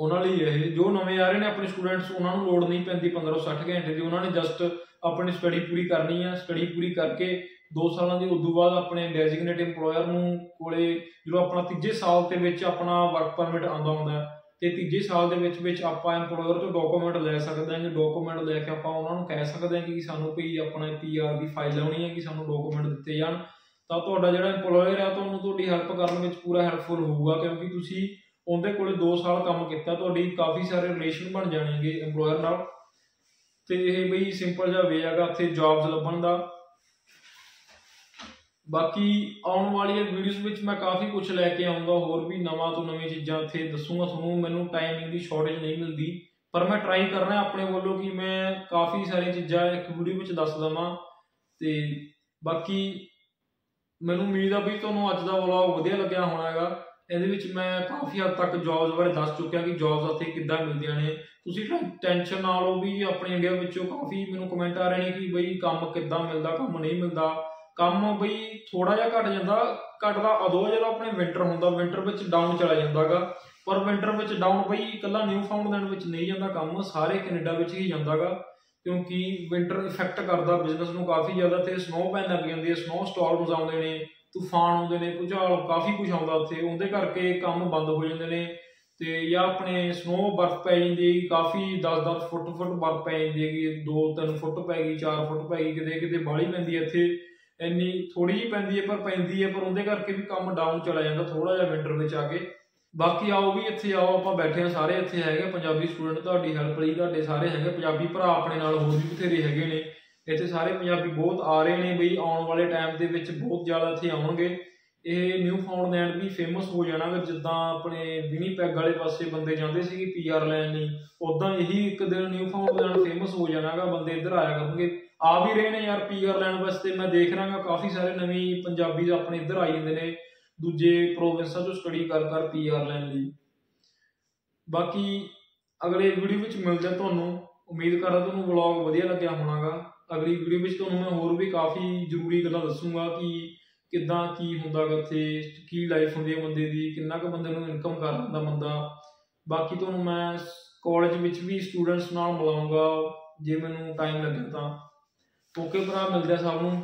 ਉਹਨਾਂ ਲਈ ਇਹ, ਜੋ ਨਵੇਂ ਆ ਰਹੇ ਨੇ ਆਪਣੇ ਸਟੂਡੈਂਟਸ ਉਹਨਾਂ ਨੂੰ ਲੋੜ ਨਹੀਂ ਪੈਂਦੀ 1560 ਘੰਟੇ ਦੀ। ਉਹਨਾਂ ਨੇ ਜਸਟ ਆਪਣੀ ਸਟੱਡੀ ਪੂਰੀ ਕਰਨੀ ਆ। ਸਟੱਡੀ ਪੂਰੀ ਕਰਕੇ 2 ਸਾਲਾਂ ਦੀ, ਉਦੋਂ ਬਾਅਦ ਆਪਣੇ ਡੈਜ਼ਿਗਨੇਟ EMPLOYER ਨੂੰ ਕੋਲੇ ਜਦੋਂ ਆਪਣਾ ਤੀਜੇ ਸਾਲ ਦੇ ਵਿੱਚ ਆਪਣਾ ਵਰਕ ਪਰਮਿਟ ਆਉਂਦਾ ਹੁੰਦਾ ਤੇ ਤੀਜੇ ਸਾਲ ਦੇ ਵਿੱਚ ਵਿੱਚ ਆਪਾਂ EMPLOYER ਤੋਂ ਡਾਕੂਮੈਂਟ ਲੈ ਸਕਦੇ ਹਾਂ ਜੇ ਡਾਕੂਮੈਂਟ ਲੈ ਕੇ ਆਪਾਂ ਉਹਨਾਂ ਨੂੰ ਕਹਿ ਸਕਦੇ ਹਾਂ ਕਿ ਸਾਨੂੰ ਕੋਈ ਆਪਣਾ PR ਦੀ ਫਾਈਲ ਲਾਉਣੀ ਹੈ ਕਿ ਸਾਨੂੰ ਡਾਕੂਮੈਂਟ ਦਿੱਤੇ ਜਾਣ। ਤਾਂ ਤੁਹਾਡਾ ਜਿਹੜਾ EMPLOYER ਆ, ਤੁਹਾਨੂੰ ਤੁਹਾਡੀ ਹੈਲਪ ਕਰਨ ਵਿੱਚ ਪੂਰਾ ਹੈਲਪਫੁਲ ਹੋਊਗਾ ਕਿਉਂਕਿ ਤੁਸੀਂ ਉਹਦੇ ਕੋਲੇ 2 ਸਾਲ ਕੰਮ ਕੀਤਾ, ਤੁਹਾਡੀ ਕਾਫੀ ਸਾਰੇ ਰਿਲੇਸ਼ਨ ਬਣ ਜਾਣਗੇ EMPLOYER ਨਾਲ। ਤੇ ਇਹ ਬਈ ਸਿੰਪਲ ਜਿਹਾ ਵੇ ਹੈਗਾ ਇੱਥੇ ਜੌਬਸ ਲੱਭਣ ਦਾ। ਬਾਕੀ ਆਉਣ ਵਾਲੀਆਂ ਵੀਡੀਓਜ਼ ਵਿੱਚ ਮੈਂ ਕਾਫੀ ਕੁਝ ਲੈ ਕੇ ਆਉਂਗਾ ਹੋਰ ਵੀ ਨਵਾਂ ਤੋਂ ਨਵੀਂ ਚੀਜ਼ਾਂ ਇੱਥੇ ਦੱਸੂਗਾ ਤੁਹਾਨੂੰ, ਮੈਨੂੰ ਟਾਈਮਿੰਗ ਦੀ ਸ਼ਾਰਟੇਜ ਨਹੀਂ ਮਿਲਦੀ। ਪਰ ਮੈਂ ਟਰਾਈ ਕਰ ਰਿਹਾ ਆਪਣੇ ਵੱਲੋਂ ਕਿ ਮੈਂ ਕਾਫੀ ਸਾਰੀਆਂ ਚੀਜ਼ਾਂ ਇੱਕ ਵੀਡੀਓ ਵਿੱਚ ਦੱਸ ਦਵਾਂ। ਤੇ ਬਾਕੀ ਮੈਨੂੰ ਉਮੀਦ ਆ ਵੀ ਤੁਹਾਨੂੰ ਅੱਜ ਦਾ ਵਲੌਗ ਵਧੀਆ ਲੱਗਿਆ ਹੋਣਾ ਹੈਗਾ। ਇਹਦੇ ਵਿੱਚ ਮੈਂ ਕਾਫੀ ਹੱਦ ਤੱਕ ਜੌਬਸ ਬਾਰੇ ਦੱਸ ਚੁੱਕਿਆ ਕਿ ਜੌਬਸ ਇੱਥੇ ਕਿੱਦਾਂ ਮਿਲਦੀਆਂ ਨੇ। ਤੁਸੀਂ ਟੈਨਸ਼ਨ ਨਾ ਲਓ ਵੀ ਆਪਣੇ ਇੰਡੀਆ ਵਿੱਚੋਂ ਕਾਫੀ ਮੈਨੂੰ ਕਮੈਂਟ ਆ ਰਹੇ ਨੇ ਕਿ ਬਈ ਕੰਮ ਕਿੱਦਾਂ ਮਿਲਦਾ, ਕੰਮ ਨਹੀਂ ਮਿਲਦਾ। ਕੰਮ ਬਈ ਥੋੜਾ ਜਿਹਾ ਘਟ ਜਾਂਦਾ, ਘਟਦਾ ਉਦੋਂ ਜਦੋਂ ਆਪਣੇ ਵਿੰਟਰ ਹੁੰਦਾ ਵਿੰਟਰ ਵਿੱਚ ਡਾਊਨ ਚਲਾ ਜਾਂਦਾਗਾ। ਪਰ ਵਿੰਟਰ ਵਿੱਚ ਡਾਊਨ ਬਈ ਇਕੱਲਾ ਨਿਊ ਫਾਊਂਡਲੈਂਡ ਵਿੱਚ ਨਹੀਂ ਜਾਂਦਾ ਕੰਮ, ਸਾਰੇ ਕੈਨੇਡਾ ਵਿੱਚ ਹੀ ਜਾਂਦਾਗਾ। ਕਿਉਂਕਿ ਵਿੰਟਰ ਇਫੈਕਟ ਕਰਦਾ ਬਿਜ਼ਨਸ ਨੂੰ ਕਾਫੀ ਜ਼ਿਆਦਾ, ਤੇ ਸਨੋ ਪੈਣ ਲੱਗ ਜਾਂਦੀ ਹੈ ਸਨੋ ਸਟਾਰਮਸ ਆਉਂਦੇ ਨੇ। ਤੂਫਾਨ ਆਉਂਦੇ ਨੇ ਭੂਚਾਲ ਕਾਫੀ ਕੁਝ ਆਉਂਦਾ ਉੱਥੇ। ਉਹਦੇ ਕਰਕੇ ਕੰਮ ਬੰਦ ਹੋ ਜਾਂਦੇ ਨੇ ਤੇ ਜਾਂ ਆਪਣੇ ਸਨੋ ਬਰਫ਼ ਪੈ ਜਾਂਦੀ ਹੈ ਕਾਫੀ 10-10 ਫੁੱਟ ਫੁੱਟ ਬਰਫ਼ ਪੈ ਜਾਂਦੀ ਹੈਗੀ 2-3 ਫੁੱਟ ਪੈ ਗਈ 4 ਫੁੱਟ ਪੈ ਗਈ, ਕਿਤੇ ਕਿਤੇ ਬਾਹਲੀ ਪੈਂਦੀ ਹੈ ਇੱਥੇ। ਇੰਨੀ ਥੋੜੀ ਜਿਹੀ ਪੈਂਦੀ ਹੈ, ਪਰ ਪੈਂਦੀ ਹੈ, ਪਰ ਉਹਦੇ ਕਰਕੇ ਵੀ ਕੰਮ ਡਾਊਨ ਚਲਾ ਜਾਂਦਾ ਥੋੜਾ ਜਿਹਾ ਵਿੰਟਰ ਵਿੱਚ ਆ ਕੇ। ਬਾਕੀ ਆਓ ਵੀ ਇੱਥੇ ਆਓ, ਆਪਾਂ ਬੈਠੇ ਆ ਸਾਰੇ ਇੱਥੇ ਹੈਗੇ ਪੰਜਾਬੀ ਸਟੂਡੈਂਟ ਤੁਹਾਡੀ ਹੈਲਪ ਲਈ ਤੁਹਾਡੇ ਸਾਰੇ ਹੈਗੇ ਪੰਜਾਬੀ ਭਰਾ ਆਪਣੇ ਨਾਲ ਹੋਰ ਵੀ ਬਥੇਰੇ ਹੈਗੇ ਨੇ। ਇੱਥੇ ਸਾਰੇ ਪੰਜਾਬੀ ਬਹੁਤ ਆ ਰਹੇ ਨੇ ਬਈ, ਆਉਣ ਵਾਲੇ ਟਾਈਮ ਦੇ ਵਿੱਚ ਬਹੁਤ ਜ਼ਿਆਦਾ ਇੱਥੇ ਆਉਣਗੇ। ਇਹ ਨਿਊ ਫਾਊਂਡਲੈਂਡ ਵੀ ਫੇਮਸ ਹੋ ਜਾਣਾ ਜਾਣਾਗਾ ਜਿੱਦਾਂ ਆਪਣੇ ਵਿਨੀਪੈਗ ਵਾਲੇ ਪਾਸੇ ਬੰਦੇ ਜਾਂਦੇ ਸੀਗੇ ਪੀਆਰ ਲੈਣ ਲਈ ਉਦਾਂ ਇਹੀ ਇੱਕ ਦਿਨ ਨਿਊ ਫਾਊਂਡਲੈਂਡ ਫੇਮਸ ਹੋ ਜਾਣਾਗਾ, ਬੰਦੇ ਇੱਧਰ ਆਇਆ ਕਰਨਗੇ। ਆ ਵੀ ਰਹੇ ਨੇ ਯਾਰ ਪੀਆਰ ਲੈਣ ਵਾਸਤੇ, ਮੈਂ ਦੇਖ ਰਾਂਗਾ ਕਾਫੀ ਸਾਰੇ ਨਵੀਂ ਪੰਜਾਬੀ ਆਪਣੇ ਇੱਧਰ ਆਈ ਜਾਂਦੇ ਨੇ, ਦੂਜੇ ਪ੍ਰੋਵਿੰਸਾਂ ਤੋਂ ਸਟੱਡੀ ਕਰ ਕਰ ਪੀਆਰ ਲੈਣ ਲਈ। ਬਾਕੀ ਅਗਲੇ ਵੀਡੀਓ ਵਿੱਚ ਮਿਲਦੇ ਹਾਂ ਤੁਹਾਨੂੰ। ਉਮੀਦ ਕਰਦਾ ਤੁਹਾਨੂੰ ਵਲੌਗ ਵਧੀਆ ਲੱਗਿਆ ਹੋਣਾਗਾ। ਅਗਲੀ ਵੀਡੀਓ ਵਿੱਚ ਤੁਹਾਨੂੰ ਮੈਂ ਹੋਰ ਵੀ ਕਾਫੀ ਜ਼ਰੂਰੀ ਗੱਲਾਂ ਦੱਸੂਗਾ ਕਿ ਕਿੱਦਾਂ ਕੀ ਹੁੰਦਾ ਉੱਥੇ, ਕੀ ਲਾਈਫ ਹੁੰਦੀ ਹੈ ਬੰਦੇ ਦੀ, ਕਿੰਨਾ ਕੁ ਬੰਦੇ ਨੂੰ ਇਨਕਮ ਕਰ ਲੈਂਦਾ ਬੰਦਾ। ਬਾਕੀ ਤੁਹਾਨੂੰ ਮੈਂ ਕਾਲਜ ਵਿੱਚ ਵੀ ਸਟੂਡੈਂਟਸ ਨਾਲ ਮਿਲਾਉਂਗਾ, ਜੇ ਮੈਨੂੰ ਟਾਈਮ ਲੱਗੇ ਤਾਂ। ਓਕੇ ਭਰਾ, ਮਿਲਦੇ ਆ ਸਭ ਨੂੰ।